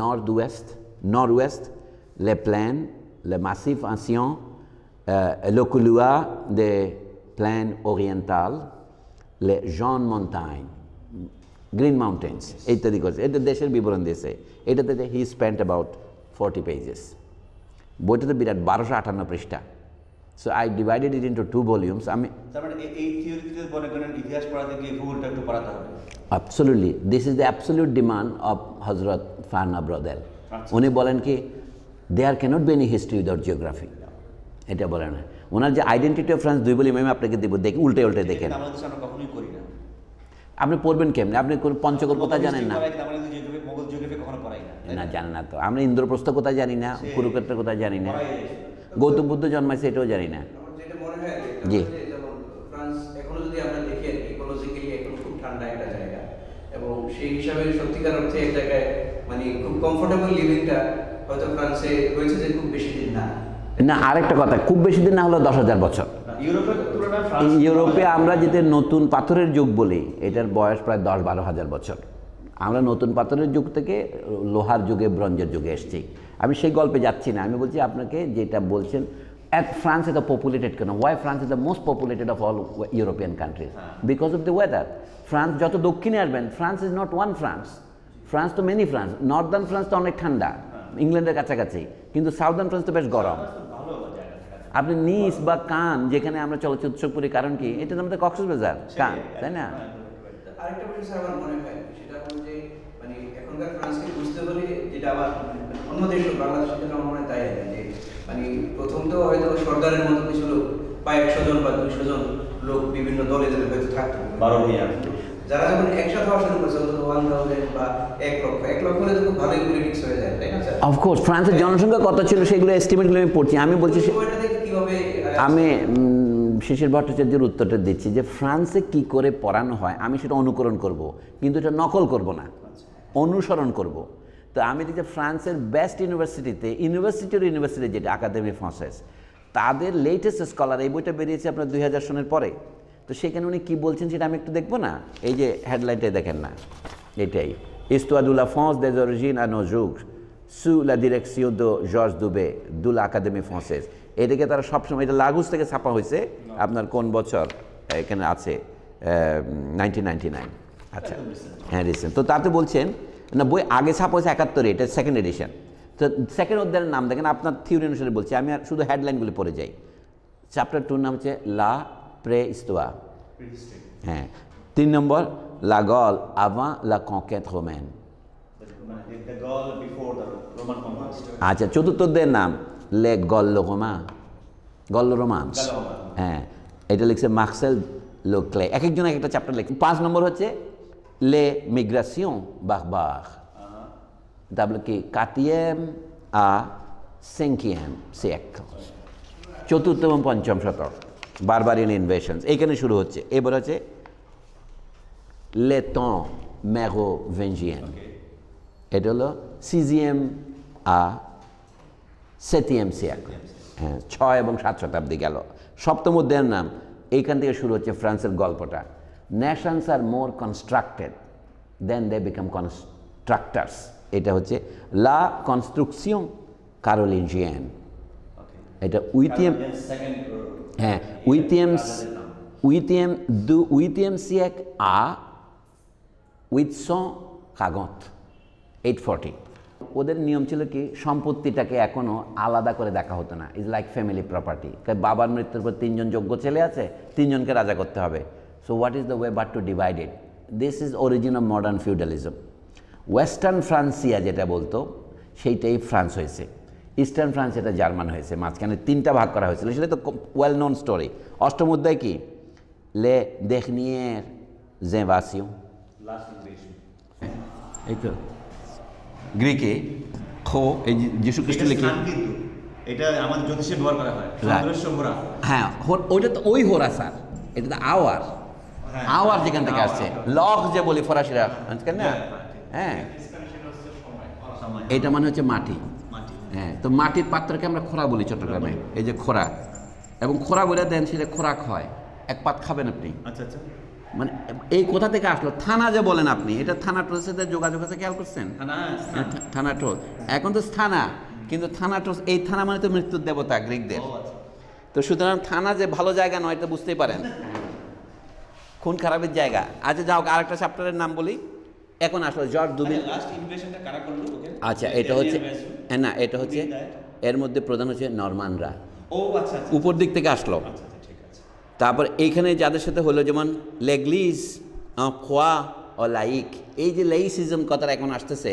নর্থ ওয়েস্ট নর্থ ওয়েস্ট লে প্ল্যান লে মাসিফ euh, le couloir des plaines orientales, les Jean Montagnes, green mountains ইত্যাদি করছে এটা দেশের বিবরণ দিয়েছে এটাতে he spent about forty pages বইটাতে বিরাট বারোশো আটান্ন পৃষ্ঠা so I divided it into two volumes আমি absolutely this is the absolute demand of হজরত ফারনা ব্রদার উনি বলেন কি there cannot be any history without geography এটা বলে না। ওনার যে আইডেন্টিটি অফ ফ্রান্স দুই বলি ম্যাম আপনাকে দেবো। দেখে উল্টে উল্টে দেখেন। আপনি পড়বেন কেমনি? আপনি কোন পঞ্চকোট কোথায় জানেন না? না জানেন না তো। আমরা ইন্দ্রপ্রস্থ কোথায় জানি না কুরুক্ষেত্র কোথায় জানি না। গৌতম বুদ্ধ জন্মাইছে এটাও জানি না। মনে হয় জি। যে যেমন ফ্রান্স এখনও যদি আমরা দেখি আর কি ইকোলজিক্যালি এখন খুব ঠান্ডা একটা জায়গা। এবং সেই হিসাবে সত্যিকার অর্থে এক জায়গায় মানে খুব কমফোর্টেবল লিভিংটা হয়তো ফ্রান্সে হয়েছে যে খুব বেশি দিন না। না আরেকটা কথা খুব বেশি দিন না হলো দশ হাজার বছর। ইউরোপে আমরা যেতে নতুন পাথরের যুগ বলি এটার বয়স প্রায় দশ বারো হাজার বছর। আমরা নতুন পাথরের যুগ থেকে লোহার যুগে ব্রঞ্জের যুগে এসেছি। আমি সেই গল্পে যাচ্ছি না আমি বলছি আপনাকে যেটা বলছেন at France is the populated কেন why France is the most populated of all European countries because of the weather France যত দক্ষিণে আসবেন France is not one France France তো মেনি ফ্রান্স নর্দার্ন ফ্রান্স তো অনেক ঠান্ডা ইংল্যান্ডের কাছাকাছি। কিন্তু সাউদার্ন ফ্রান্স তো বেশ গরম। আপনি নিস বা কান যেখানে আমরা চলচ্চিত্র উৎসব করি কারণ কি? এটা তো আমাদের কক্সবাজার কান তাই না? আরেকটা বিষয় স্যার আমার মনে হয় সেটা হলো যে মানে এখনকার ফ্রান্সকে বুঝতে হলে যেটা আবার অন্য দেশ বাংলাদেশের জন্য আমার মনে তাই যে মানে প্রথম তো হয়তো সর্দারের মতো কিছু লোক বা একশো জন বা দুইশো জন লোক বিভিন্ন দলে দলে হয়তো থাকতো বারো যারা যখন একসাথে হওয়া শুরু করছে অন্তত ওয়ান থাউজেন্ড বা এক লক্ষ এক লক্ষ হলে তো খুব ভালোই পলিটিক্স হয়ে যায় তাই না অফকোর্স ফ্রান্সের জনসংখ্যা কত ছিল সেগুলো এস্টিমেটগুলো আমি পড়ছি। আমি বলছি সে- আমি শিশির ভট্টাচার্যের উত্তরটা দিচ্ছি যে ফ্রান্সে কি করে পড়ানো হয়, আমি সেটা অনুকরণ করব, কিন্তু এটা নকল করব না, অনুসরণ করব। তো আমি দেখছি ফ্রান্সের বেস্ট ইউনিভার্সিটিতে ইউনিভার্সিটির ইউনিভার্সিটি যেটা একাডেমি ফ্রান্সেস, তাদের লেটেস্ট স্কলার এই বইটা বেরিয়েছে আপনার দুই হাজার সনের পরে। তো সেখানে উনি কী বলছেন সেটা আমি একটু দেখব না? এই যে হেডলাইনটাই দেখেন না, এটাই। France des origines à nos jours, sous la direction de Georges Dubé de l'Académie française। এটাকে তারা সবসময় এটা লাগুজ থেকে ছাপা হয়েছে। আপনার কোন বছর? এখানে আছে নাইনটিন আচ্ছা। হ্যাঁ রিসেন্ট তো তাতে বলছেন না বই আগে ছাপা হয়েছে একাত্তরে এটা সেকেন্ড এডিশন তো সেকেন্ড অধ্যায়ের নাম দেখেন আপনার থিওরি অনুসারে বলছি আমি আর শুধু হেডলাইনগুলি পড়ে যাই। চ্যাপ্টার টুর নাম হচ্ছে লা প্রে ইস্তোয়া হ্যাঁ। তিন নম্বর লা গল avant লা Roman conquest. আচ্ছা চতুর্থ অধ্যায়ের নাম লে গল্ল রোমা গল্ল রোমান্স হ্যাঁ এটা লিখছে মার্সেল লোক্লে। এক একজন এক একটা চ্যাপ্টার লিখছে পাঁচ নম্বর হচ্ছে লে মিগ্রাসিয়ন বারবার তারপরে কি? কাতিয়াম আ সেঙ্কিয়াম সিয়াক্ল চতুর্থ এবং পঞ্চম শতক। Barbarian invasions. এইখানে শুরু হচ্ছে। এবার হচ্ছে লে টন ম্যাগো ভেঞ্জিয়ান এটা হলো সিজিএম আ সেটিএম সিয়াক হ্যাঁ ছয় এবং সাত শতাব্দী গেল। সপ্তম অধ্যায়ের নাম এইখান থেকে শুরু হচ্ছে ফ্রান্সের গল্পটা। Nations are more constructed than they become constructors এটা হচ্ছে লা কনস্ট্রুকশন কারোলিনজিয়ান. এটা uh, হ্যাঁ নাম। উইথিয়াম দু উইথিয়াম সিয়াক আ উইথ সন কাগত এইট ফর্টি ওদের নিয়ম ছিল কি সম্পত্তিটাকে এখনও আলাদা করে দেখা হতো না। ইজ লাইক ফ্যামিলি প্রপার্টি বাবার মৃত্যুর পর তিনজন যোগ্য ছেলে আছে তিনজনকে রাজা করতে হবে। So what is the way but to divided this is origin of modern feudalism western Francia যেটা বলতো সেইটাই ফ্রান্স হয়েছে। ইস্টার্ন ফ্রান্স এটা জার্মান হয়েছে মাঝখানে তিনটা ভাগ করা হয়েছিল। সেটা তো ওয়েল নোন স্টোরি অষ্টম অধ্যায় কি? লে দেখনিয়ের জেভাসিও Last invasion. এই তো। গ্রিকে খো এই যীশু খ্রিস্ট লিখে এটা আমাদের জ্যোতিষে ব্যবহার করা হয়। হ্যাঁ ওইটা তো ওই হোরা স্যার। এটা তো আওয়ার। হ্যাঁ। আওয়ার যেখান থেকে আসছে। লক যে বলি ফরাসিরা কেন না? হ্যাঁ এটা মানে হচ্ছে মাটি। মাটি। হ্যাঁ তো মাটির পাত্রকে আমরা খোরা বলি চট্টগ্রামে এই যে খোরা। এবং খোরা বলে দেন সেটা খোরাক হয়। এক পাত খাবেন আপনি। আচ্ছা আচ্ছা। মানে এই কোথা থেকে আসলো? থানা যে বলেন আপনি এটা থানা টোর সাথে যোগাযোগ আছে খেয়াল করছেন? থানা হ্যাঁ, এখন তো থানা কিন্তু থানা টোর এই থানা মানে তো মৃত্যুর দেবতা গ্রিকদের। আচ্ছা। তো সুতরাং থানা যে ভালো জায়গা নয় এটা বুঝতেই পারেন। খুন খারাপের জায়গা। আচ্ছা যাও আরেকটা চ্যাপ্টারের নাম বলি। এখন আসলো জর্জ দুবিন করল ওকে? আচ্ছা এটা হচ্ছে হ্যাঁ, না এটা হচ্ছে এর মধ্যে প্রধান হচ্ছে নরমানরা। ও আচ্ছা আচ্ছা। উপর দিক থেকে আসলো আচ্ছা আচ্ছা, ঠিক আছে তারপর এইখানে যাদের সাথে হলো যেমন লেগলিস খোয়া ও লাইক এই যে লাইসিজম কথাটা এখন আসতেছে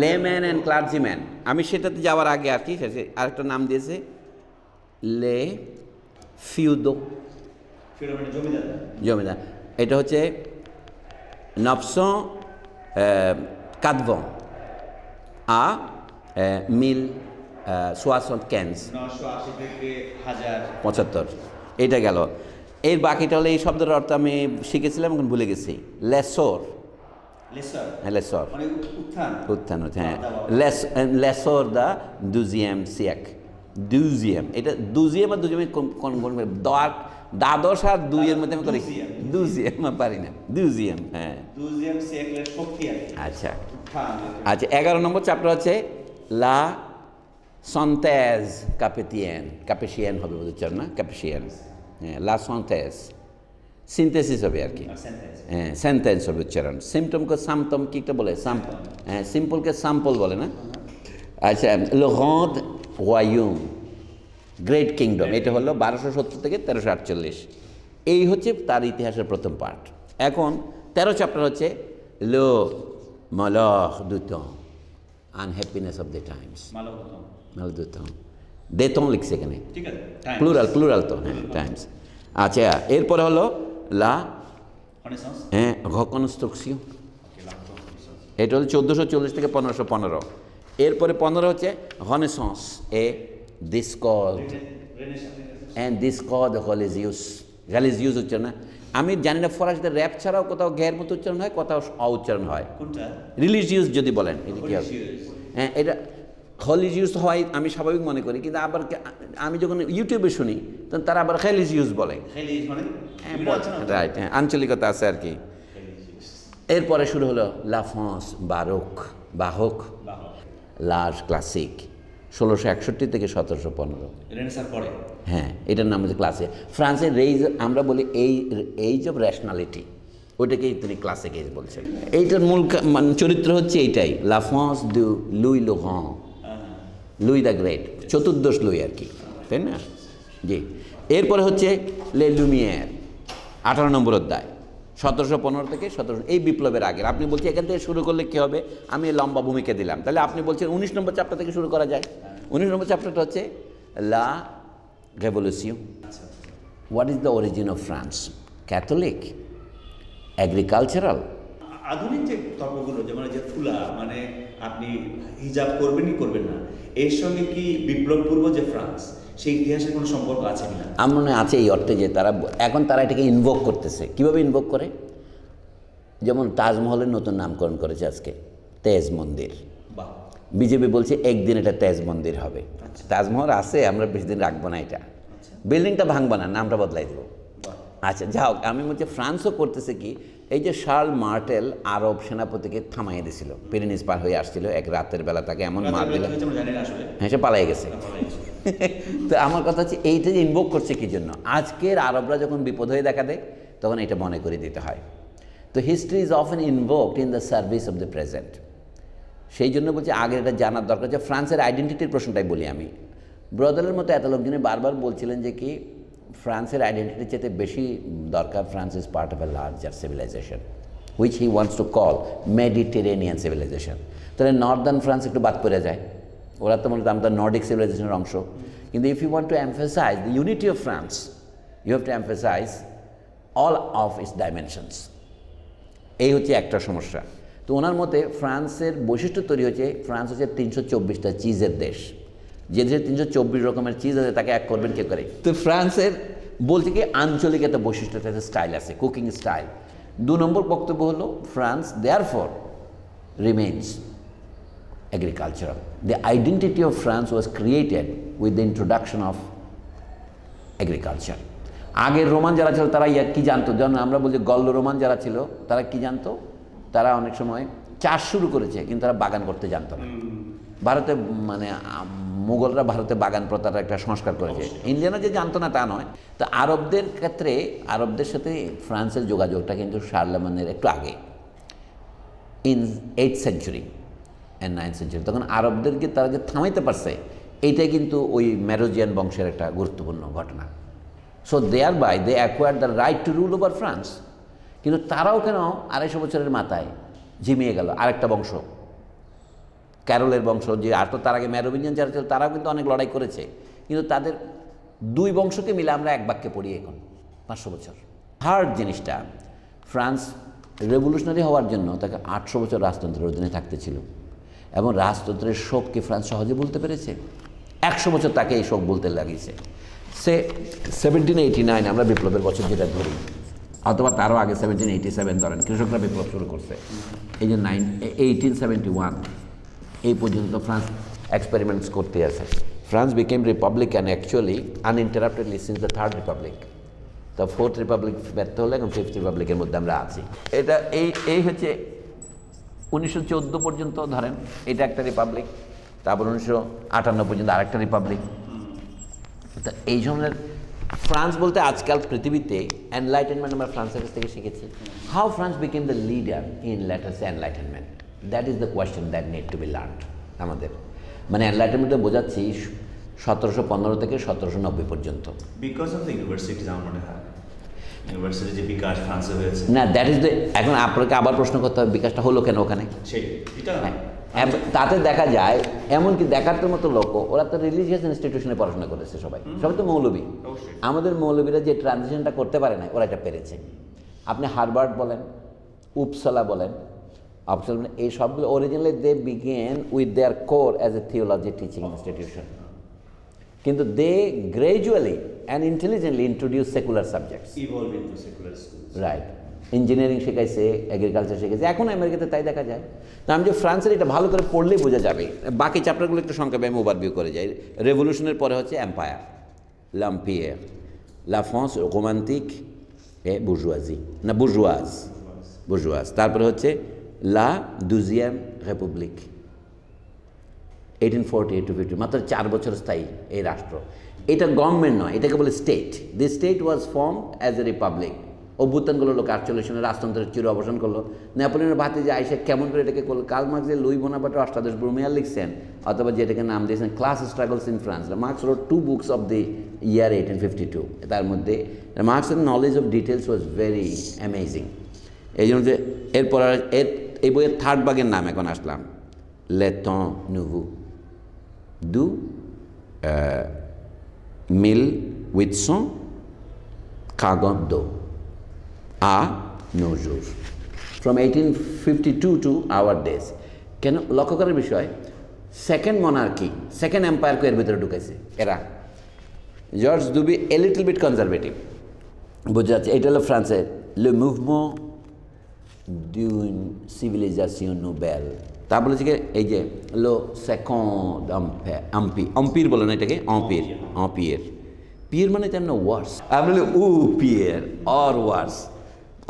লেম্যান অ্যান্ড ক্লার্জিম্যান। আমি সেটাতে যাওয়ার আগে আর কি আরেকটা নাম দিয়েছে লে ফিউদো। জমিদার। এটা হচ্ছে নবশো কাদবন আ মিল সোয়াশট ক্যান্স পঁচাত্তর। এইটা গেল। এর বাকিটা হলো এই শব্দের অর্থ আমি শিখেছিলাম এখন ভুলে গেছি। লেসোর। হ্যাঁ লেসর। উত্থান। হ্যাঁ। লেস লেসর দা দুজিয়াম সিয়াক দুজিয়াম এটা দুজিয়াম আর দুজিয়াম কোন কোন কোন দ্বাদশ আর দুইয়ের মধ্যে আমি করি। দুজিয়াম। পারি না। দুজিয়াম হ্যাঁ। আচ্ছা। আচ্ছা এগারো নম্বর চ্যাপ্টার হচ্ছে লা সন্তেজ কাপেতিয়ান কাপেশিয়ান হবে উচ্চারণ না? কাপেশিয়ান হ্যাঁ লা সন্তেজ সিনথেসিস হবে আর কি। হ্যাঁ সেন্টেন্স হবে উচ্চারণ সিমটমকে সামটম কি একটা বলে? সাম্পল হ্যাঁ সিম্পলকে সাম্পল বলে না? আচ্ছা লো গ্রান্ড রয়ুম গ্রেট কিংডম এটা হলো বারোশো সত্তর থেকে তেরোশো আটচল্লিশ। এই হচ্ছে তার ইতিহাসের প্রথম পার্ট এখন তেরো চ্যাপ্টার হচ্ছে লো মলহ দুতম আনহ্যাপিনেস অফ দ্য টাইমস দেতম লিখছে এখানে। প্লুরাল প্লুরাল তো হ্যাঁ টাইমস আচ্ছা এরপরে হলো লা হ্যাঁ la এটা হলো চোদ্দোশো চল্লিশ থেকে পনেরোশো পনেরো। এরপরে পনেরো হচ্ছে হনেসন্স এ Renaissance. অ্যান্ড দিস কদ হলিজিউস গ্যালিজিউস উচ্চারণ। আমি জানি না ফরাসিতে র্যাপ ছাড়াও কোথাও গ্যার মতো উচ্চারণ হয় কোথাও অ উচ্চারণ হয়? রিলিজিয়াস যদি বলেন এটা কি হবে হ্যাঁ এটা হলিজিউস হয় আমি স্বাভাবিক মনে করি। কিন্তু আবার আমি যখন ইউটিউবে শুনি তখন তারা আবার খেলিজ ইউজ বলে। Religious মানে? রাইট হ্যাঁ আঞ্চলিকতা আছে আর কি। এরপরে শুরু হলো লাফন্স বারোক বাহক বাহ। লার্জ ক্লাসিক ষোলোশো একষট্টি থেকে সতেরোশো পনেরো। হ্যাঁ এটার নাম হচ্ছে ক্লাসে ফ্রান্সের রেইজ আমরা বলি এই এইজ অফ র্যাশনালিটি ওইটাকেই তিনি ক্লাসিক এজ বলছেন। এইটার মূল মানে চরিত্র হচ্ছে এইটাই। লাফন্স দু লুই লোহন লুই দ্য গ্রেট, চতুর্দশ লুই আর কি, তাই না? জি। এরপরে হচ্ছে লে লুমিয়ার, আঠারো নম্বর অধ্যায়, সতেরোশো পনেরো থেকে সতেরোশো, এই বিপ্লবের আগের। আপনি বলছেন এখান থেকে শুরু করলে কী হবে? আমি লম্বা ভূমিকা দিলাম। তাহলে আপনি বলছেন উনিশ নম্বর চ্যাপ্টার থেকে শুরু করা যায়। উনিশ নম্বর চ্যাপ্টারটা হচ্ছে লা revolution. What is the origin of France Catholic agricultural আধুনিক যে ধর্মগুলো যেমন যে ফুলা মানে আপনি হিজাব করবেনই করবেন না এর সঙ্গে কি বিপ্লব পূর্ব যে ফ্রান্স সেই ইতিহাসের কোনো সম্পর্ক আছে কিনা? আমার মনে আছে এই অর্থে যে তারা এখন তারা এটাকে ইনভোক করতেছে। কীভাবে ইনভোক করে? যেমন তাজমহলের নতুন নামকরণ করেছে আজকে তেজ মন্দির। বিজেপি বলছে একদিন এটা তেজ মন্দির হবে। তাজমহল আছে আমরা বেশি দিন রাখব না এটা। বিল্ডিংটা ভাঙবো না নামটা বদলাই দেবো। আচ্ছা যাও আমি বলছি ফ্রান্সও করতেছে কি এই যে শার্ল মার্টেল আরব সেনাপতিকে থামাইয়ে দিয়েছিল পিরিনিস পার হয়ে আসছিল এক রাতের বেলা তাকে এমন মার দিল হ্যাঁ সে পালাই গেছে। তো আমার কথা হচ্ছে এইটা যে ইনভোক করছে কি জন্য? আজকের আরবরা যখন বিপদ হয়ে দেখা দেয় তখন এটা মনে করে দিতে হয়। তো history is often invoked in the service of the present সেই জন্য বলছি আগে এটা জানার দরকার যে ফ্রান্সের আইডেন্টিটির প্রশ্নটাই বলি আমি। ব্রদারের মতো এত লোকজনে বারবার বলছিলেন যে কি ফ্রান্সের আইডেন্টিটির চেয়ে বেশি দরকার France is part of a larger civilization which he wants to call Mediterranean civilization তাহলে নর্দার্ন ফ্রান্স একটু বাদ পড়ে যায়। ওরা তো মূলত আমাদের নর্ডিক সিভিলাইজেশনের অংশ। কিন্তু if you want to emphasize the unity of France you have to emphasize all of its dimensions এই হচ্ছে একটা সমস্যা। তো ওনার মতে ফ্রান্সের বৈশিষ্ট্য তৈরি হচ্ছে ফ্রান্স হচ্ছে তিনশো চব্বিশটা চিজের দেশ। যে দেশে তিনশো চব্বিশ রকমের চিজ আছে তাকে এক করবেন কে করে? তো ফ্রান্সের বলছে কি আঞ্চলিক একটা বৈশিষ্ট্য একটা স্টাইল আছে কুকিং স্টাইল দু নম্বর বক্তব্য হলো France therefore remains agricultural. The identity of France was created with the introduction of agriculture. আগের রোমান যারা ছিল তারা ইয়া কী জানতো? যেমন আমরা বলছি গল্ল রোমান যারা ছিল তারা কি জানতো? তারা অনেক সময় চাষ শুরু করেছে কিন্তু তারা বাগান করতে জানতো না। ভারতে মানে মুঘলরা ভারতে বাগান প্রথার একটা সংস্কার করেছে। ইন্ডিয়ানরা যে জানতো না তা নয়। তো আরবদের ক্ষেত্রে আরবদের সাথে ফ্রান্সের যোগাযোগটা কিন্তু শার্লেমানের একটু আগে। In eight century and nine century তখন আরবদেরকে তারা যে থামাইতে পারছে এইটাই কিন্তু ওই ম্যারোজিয়ান বংশের একটা গুরুত্বপূর্ণ ঘটনা। So thereby they acquire the right to rule over France কিন্তু তারাও কেন আড়াইশো বছরের মাথায় ঝিমিয়ে গেল? আরেকটা বংশ। ক্যারলের বংশ, যে তো তার আগে ম্যারোভিনিয়ান যারা ছিল, তারাও কিন্তু অনেক লড়াই করেছে। কিন্তু তাদের দুই বংশকে মিলে আমরা এক বাক্যে পড়ি এখন, পাঁচশো বছর। হার্ড জিনিসটা, ফ্রান্স রেভলিউশনারি হওয়ার জন্য তাকে আটশো বছর রাজতন্ত্রের অধীনে থাকতে ছিল। এবং রাজতন্ত্রের শোককে ফ্রান্স সহজে বলতে পেরেছে। একশো বছর তাকে এই শোক বলতে লাগিয়েছে। সে সেভেন্টিন এইটি নাইন আমরা বিপ্লবের বছর যেটা ধরি, অথবা তারও আগে সেভেন্টিন এইটি সেভেন ধরেন, কৃষকরা বিপ্লব শুরু করছে। এই যে নাইন এইটিন সেভেন্টি ওয়ান এই পর্যন্ত ফ্রান্স এক্সপেরিমেন্টস করতে আছে। France became republican actually uninterruptedly since the third republic তো ফোর্থ রিপাবলিক ব্যর্থ হলে এখন ফিফথ রিপাবলিকের মধ্যে আমরা আছি। এটা এই এই হচ্ছে উনিশশো চোদ্দ পর্যন্ত ধরেন, এটা একটা রিপাবলিক তারপর উনিশশো আটান্ন পর্যন্ত আরেকটা রিপাবলিক তা এই ধরনের ফ্রান্স বলতে আজকাল পৃথিবীতে এনলাইটেনমেন্ট আমরা ফ্রান্সের কাছ থেকে শিখেছি। How France became the leader in letters enlightenment that is the question that need to be learn আমাদের। মানে এনলাইটেনমেন্টে বোঝাচ্ছি সতেরোশো পনেরো থেকে সতেরোশো নব্বই পর্যন্ত। বিকজ অফ দ্য ইউনিভার্সিটিজ আমার মনে হয়। ইউনিভার্সিটি যে বিকাশ ফ্রান্সে হয়েছে। না দ্যাট ইজ দ্য এখন আপনাকে আবার প্রশ্ন করতে হবে বিকাশটা হলো কেন ওখানে? হ্যাঁ, তাতে দেখা যায় এমনকি দেখার তো মতো লোক ওরা তো রিলিজিয়াস ইনস্টিটিউশনে পড়াশোনা করেছে সবাই। সবাই তো মৌলবী। আমাদের মৌলবীরা যে ট্রানজিশনটা করতে পারে না ওরা এটা পেরেছে। আপনি হারবার্ড বলেন উপসলা বলেন বলেন এই সবগুলো originally they began with their core as a theology teaching institution কিন্তু they gradually and intelligently introduce secular subjects right engineering শেখাইছে agriculture শিখেছে এখন আমেরিকাতে তাই দেখা যায়। তো আমি যে ফ্রান্সের এটা ভালো করে পড়লেই বোঝা যাবে। বাকি চ্যাপ্টারগুলো একটু সংক্ষেপে আমি ওভারভিউ করে যাই। রেভলিউশনের পরে হচ্ছে এম্পায়ার লাম্পিয়ার লা ফ্রান্স রোমান্টিক এ বুর্জুয়াজি না বুর্জুয়াজ বুর্জুয়াজ তারপরে হচ্ছে লা দুজিয়াম রেপুবলিক eighteen forty eight to fifty মাত্র চার বছর স্থায়ী এই রাষ্ট্র। এটা গভর্নমেন্ট নয়, এটাকে বলে state the state was form as a republic অভ্যুত্থানগুলো লোক আটচল্লিশ সনে রাজতন্ত্রের চির অবসান করল। নেপোলিয়নের ভাতে যে আইসে কেমন করে এটাকে করল? কাল মার্কস যে লুই বোনাপাটের অষ্টাদশ ব্রুমিয়ার লিখছেন, অথবা যেটাকে নাম দিয়েছেন class struggles in France Marx wrote two books of the year eighteen fifty two তার মধ্যে মার্কসের knowledge of details was very amazing এই জন্য যে এরপর এর এই বইয়ের থার্ড বাগের নাম এখন আসলাম। লেটন নুভু দু মিল with du euh, 1842 à nos jours from 1852 to our days কেন লক্ষ্য করার বিষয় সেকেন্ড মনার্কি সেকেন্ড এম্পায়ারকে এর ভিতরে ঢুকেছে। এরা। Georges Duby a little bit conservative বোঝা যাচ্ছে এটা হলো ফ্রান্সের। লে মুভমেন্ট d'une civilisation nouvelle তা বলেছে কি এই যে লো সেকন্ড আম্পি অম্পির বলে না এটাকে অম্পির অম্পিয়ের পিয়ের মানে তেমন ওয়ার্স আমি বলি উ পিয়ের অর ওয়ার্স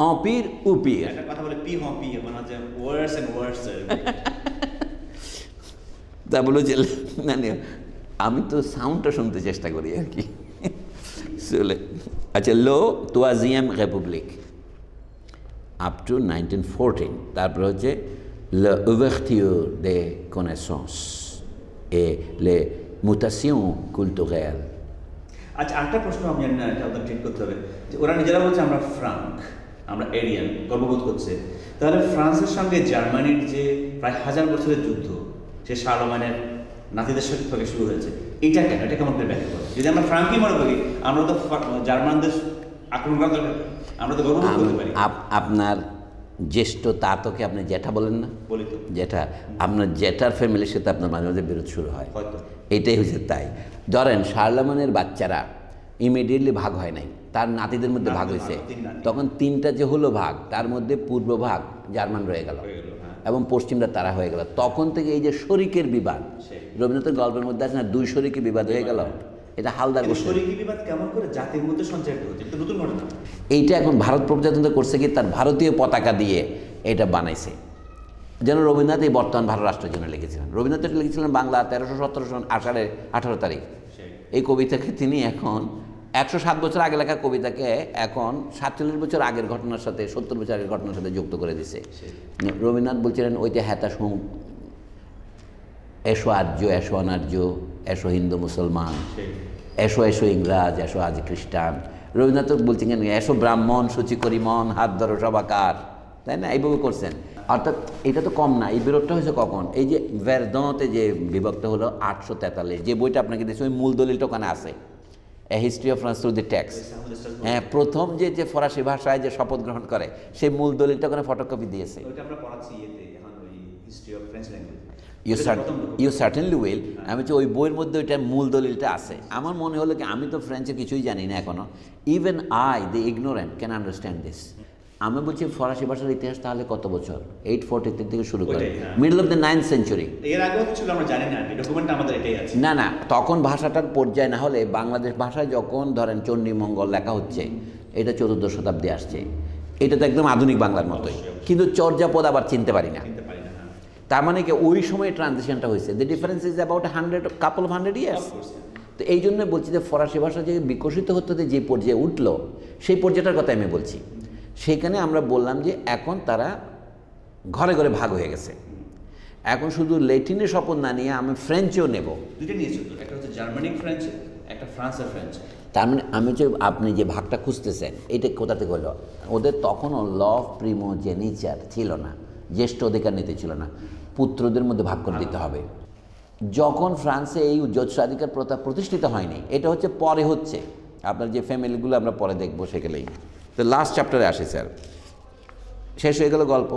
অম্পির উ পিয়ের কথা বলে পি হম পি মানে হচ্ছে ওয়ার্স এন্ড ওয়ার্স তা বলে যে মানে আমি তো সাউন্ডটা শুনতে চেষ্টা করি আর কি আচ্ছা লো তোয়াজিয়াম republic up to nineteen fourteen তারপরে হচ্ছে le ouverture des connaissances et les mutations culturelles. আচ্ছা আরেকটা প্রশ্ন আমি আপনার ঠিক করতে হবে, যে ওরা নিজেরা বলছে আমরা ফ্রাঙ্ক আমরা এরিয়ান গর্ববোধ করছে। তাহলে ফ্রান্সের সঙ্গে জার্মানির যে প্রায় হাজার বছরের যুদ্ধ, সে শালমানের নাতিদের সাথে থেকে শুরু হয়েছে, এটা কেন? এটা কেমন করে ব্যাখ্যা করে যদি আমরা ফ্রাঙ্কই মনে করি, আমরা তো জার্মানদের আক্রমণ নেই। আমরা তো গর্ববোধ করতে পারি। আপ- আপনার জ্যেষ্ঠ তাতকে আপনি জ্যাঠা বলেন না? বলি তো। জ্যাঠা। আপনার জ্যাঠার ফ্যামিলির সাথে আপনার মাঝে মাঝে বিরোধ শুরু হয়। এটাই হচ্ছে তাই। ধরেন শার্লামানের বাচ্চারা ইমিডিয়েটলি ভাগ হয় নাই। তার নাতিদের মধ্যে ভাগ হয়েছে। তখন তিনটা যে হলো ভাগ তার মধ্যে পূর্ব ভাগ জার্মান রয়ে গেল। গেল হ্যাঁ। এবং পশ্চিমটা তারা হয়ে গেল। তখন থেকে এই যে শরিকের বিবাদ রবীন্দ্রনাথের গল্পের মধ্যে আছে না দুই শরিকের বিবাদ হয়ে গেল। এটা হালদার গোষ্ঠী কেমন করে জাতির মধ্যে সঞ্চারিত হচ্ছে? এটা নতুন ঘটনা। এইটা এখন ভারত প্রজাতন্ত্র করছে কি? তার ভারতীয় পতাকা দিয়ে এটা বানাইছে। যেন রবীন্দ্রনাথ এই বর্তমান ভারত রাষ্ট্রের জন্য লিখেছিলেন। রবীন্দ্রনাথ এটা লিখেছিলেন বাংলা তেরোশো সতেরো সন আষাঢ়ে আঠারো তারিখ। এই কবিতাকে তিনি এখন একশো সাত বছর আগে লেখা কবিতাকে এখন সাতচল্লিশ বছর আগের ঘটনার সাথে সত্তর বছর আগের ঘটনার সাথে যুক্ত করে দিছে। রবীন্দ্রনাথ বলছিলেন ওইটা হ্যাতাশ হুম এসো আর্য এসো অনার্য এসো হিন্দু মুসলমান। এসো এসো ইংরাজ, এসো আজ খ্রিস্টান। রবীন্দ্রনাথ বলছেন কেন? এসো ব্রাহ্মণ, সূচি করি মন, হাত ধরো সবাকার। তাই না? এইভাবে করছেন। অর্থাৎ এটা তো কম না। এই বিরোধটা হয়েছে কখন? এই যে ভেরদতে যে বিভক্ত হলো আটশো তেতাল্লিশ, যে বইটা আপনাকে দিয়েছে, ওই মূল দলিলটা ওখানে আছে। A history of France through the tax হ্যাঁ প্রথম যে যে ফরাসি ভাষায় যে শপথ গ্রহণ করে, সেই মূল দলিলটা ওখানে ফটোকপি দিয়েছে। ইউ ইউ সার্টেনলি উইল আমি হচ্ছে ওই বইয়ের মধ্যে ওইটার মূল দলিলটা আছে আমার মনে হলো কি আমি তো ফ্রেঞ্চে কিছুই জানি না এখনও even I the ignorant can understand this আমি বলছি ফরাসি ভাষার ইতিহাস তাহলে কত বছর? এইট ফোর্টি থেকে শুরু করে। Middle of the ninth century এর আগেও ছিল আমরা জানি না ডকুমেন্ট আমাদের এটাই আছে। না না তখন ভাষাটার পর্যায়ে না হলে বাংলাদেশ ভাষায় যখন ধরেন চণ্ডীমঙ্গল লেখা হচ্ছে এটা চতুর্দশ শতাব্দী আসছে। এটা তো একদম আধুনিক বাংলার মতোই। কিন্তু চর্যাপদ আবার চিনতে পারি না। তার মানে কি ওই সময় ট্রানজিশনটা হয়েছে। The difference is about hundred couple of hundred years তো এই জন্য বলছি যে ফরাসি ভাষা যে বিকশিত হতে হতে যে পর্যায়ে উঠল সেই পর্যায়টার কথা আমি বলছি। সেইখানে আমরা বললাম যে এখন তারা ঘরে ঘরে ভাগ হয়ে গেছে। এখন শুধু লেটিনে শপথ না নিয়ে আমি ফ্রেঞ্চেও নেব। দুইটা নিয়েছিল একটা হচ্ছে জার্মানিক ফ্রেঞ্চ একটা ফ্রান্সের ফ্রেঞ্চ তার মানে আমি যে আপনি যে ভাগটা খুঁজতেছেন এটা কোথা থেকে হলো? ওদের তখনও ল অফ প্রিমোজেনিচার ছিল না। জ্যেষ্ঠ অধিকার নীতি ছিল না। পুত্রদের মধ্যে ভাগ করে দিতে হবে। যখন ফ্রান্সে এই যৌথস্বাধিকার প্রথা প্রতিষ্ঠিত হয়নি এটা হচ্ছে পরে হচ্ছে। আপনার যে ফ্যামিলিগুলো আমরা পরে দেখব সেগুলোই। তো লাস্ট চ্যাপ্টারে আসে স্যার। শেষ হয়ে গেল গল্প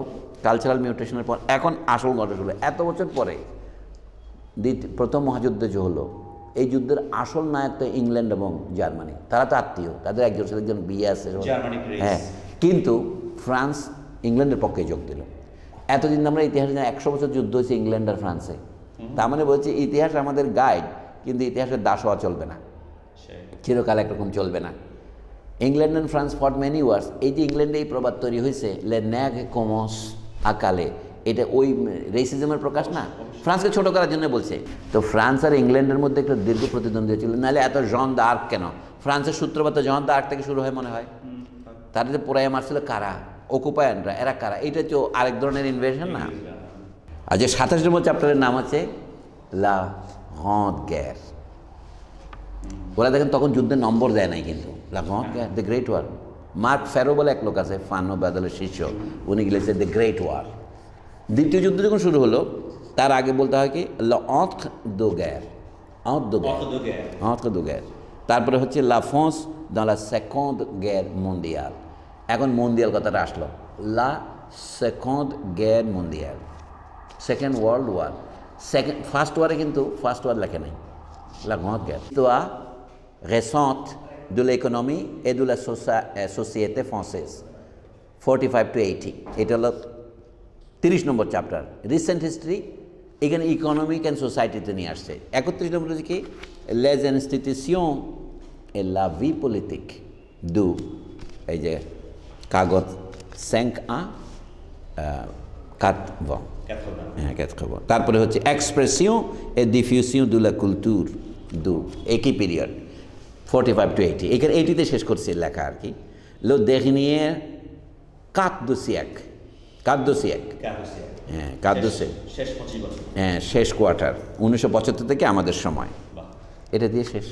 কালচারাল মিউটেশনের পর। এখন আসল গল্প শুরু এত বছর পরে দ্বিতীয় প্রথম মহাযুদ্ধ যে হলো এই যুদ্ধের আসল নায়ক তো ইংল্যান্ড এবং জার্মানি। তারা তো আত্মীয় তাদের একজন সাথে একজন বিয়ে আছে। হ্যাঁ কিন্তু ফ্রান্স ইংল্যান্ডের পক্ষে যোগ দিল। এতদিন আমরা ইতিহাসে জানি একশো বছর যুদ্ধ হয়েছে ইংল্যান্ড আর ফ্রান্সে। তার মানে বলছে ইতিহাস আমাদের গাইড কিন্তু ইতিহাসের দাস হওয়া চলবে না। চিরকাল একরকম চলবে না। England and France for many wars এই যে ইংল্যান্ডে এই প্রবাদ তৈরি হয়েছে লে ন্যাগ কোমস আকালে এটা ওই রেসিজমের প্রকাশ না? ফ্রান্সকে ছোট করার জন্য বলছে। তো ফ্রান্স আর ইংল্যান্ডের মধ্যে একটা দীর্ঘ প্রতিদ্বন্দ্বী ছিল নাহলে এত জন দা আর্ক কেন? ফ্রান্সের সূত্রপাত জন দা আর্ক থেকে শুরু হয় মনে হয়। তারা যে পোড়াইয়া মারছিল কারা? অকুপায়ানরা এরা কারা? এটা তো আরেক ধরনের ইনভেশন না? আর যে সাতাশ নম্বর চ্যাপ্টারের নাম আছে লা হদ গ্যার। ওরা দেখেন তখন যুদ্ধের নম্বর দেয় নাই কিন্তু। লা হদ গ্যার the great war Marc Ferro বলে এক লোক আছে ফানো বাদলের শিষ্য। উনি গেলেছে দ্য গ্রেট ওয়ার দ্বিতীয় যুদ্ধ যখন শুরু হলো তার আগে বলতে হয় কি? ল অঁত দো গ্যার। অঁত দো গ্যার। দোকে entre deux তারপরে হচ্ছে লা France dans la seconde guerre mondiale এখন মন্ডিয়াল কথাটা আসলো। লা সেকেন্ড guerre mondiale second world war. Second first ওয়ারে কিন্তু ফার্স্ট ওয়ার লেখে নাই। la grande guerre histoire récente de l'économie et de la socia- euh, société française 45 to eighty. এটা হলো তিরিশ নম্বর চ্যাপ্টার। রিসেন্ট হিস্ট্রি এখানে ইকোনমিক অ্যান্ড সোসাইটিতে নিয়ে আসছে? একত্রিশ নম্বর কি? লেজ ইনস্টিটিউশন এ লা ভি পলিটিক। দু এই যে কাগজ স্যাঙ্ক আ কাত হ্যাঁ তারপরে হচ্ছে এক্সপ্রেসিও এ ডিফিউশন দু লা কুলতুর দু একই period forty five to eighty এখানে এইটিতে শেষ করছে লেখা আর কি। লো দেখনিয়ে কাত দু সিয়াক কাত দু সিয়াক হ্যাঁ শেষ পঁচিশ বছর। হ্যাঁ শেষ কোয়ার্টার উনিশশো পঁচাত্তর থেকে আমাদের সময়। এটা দিয়ে শেষ।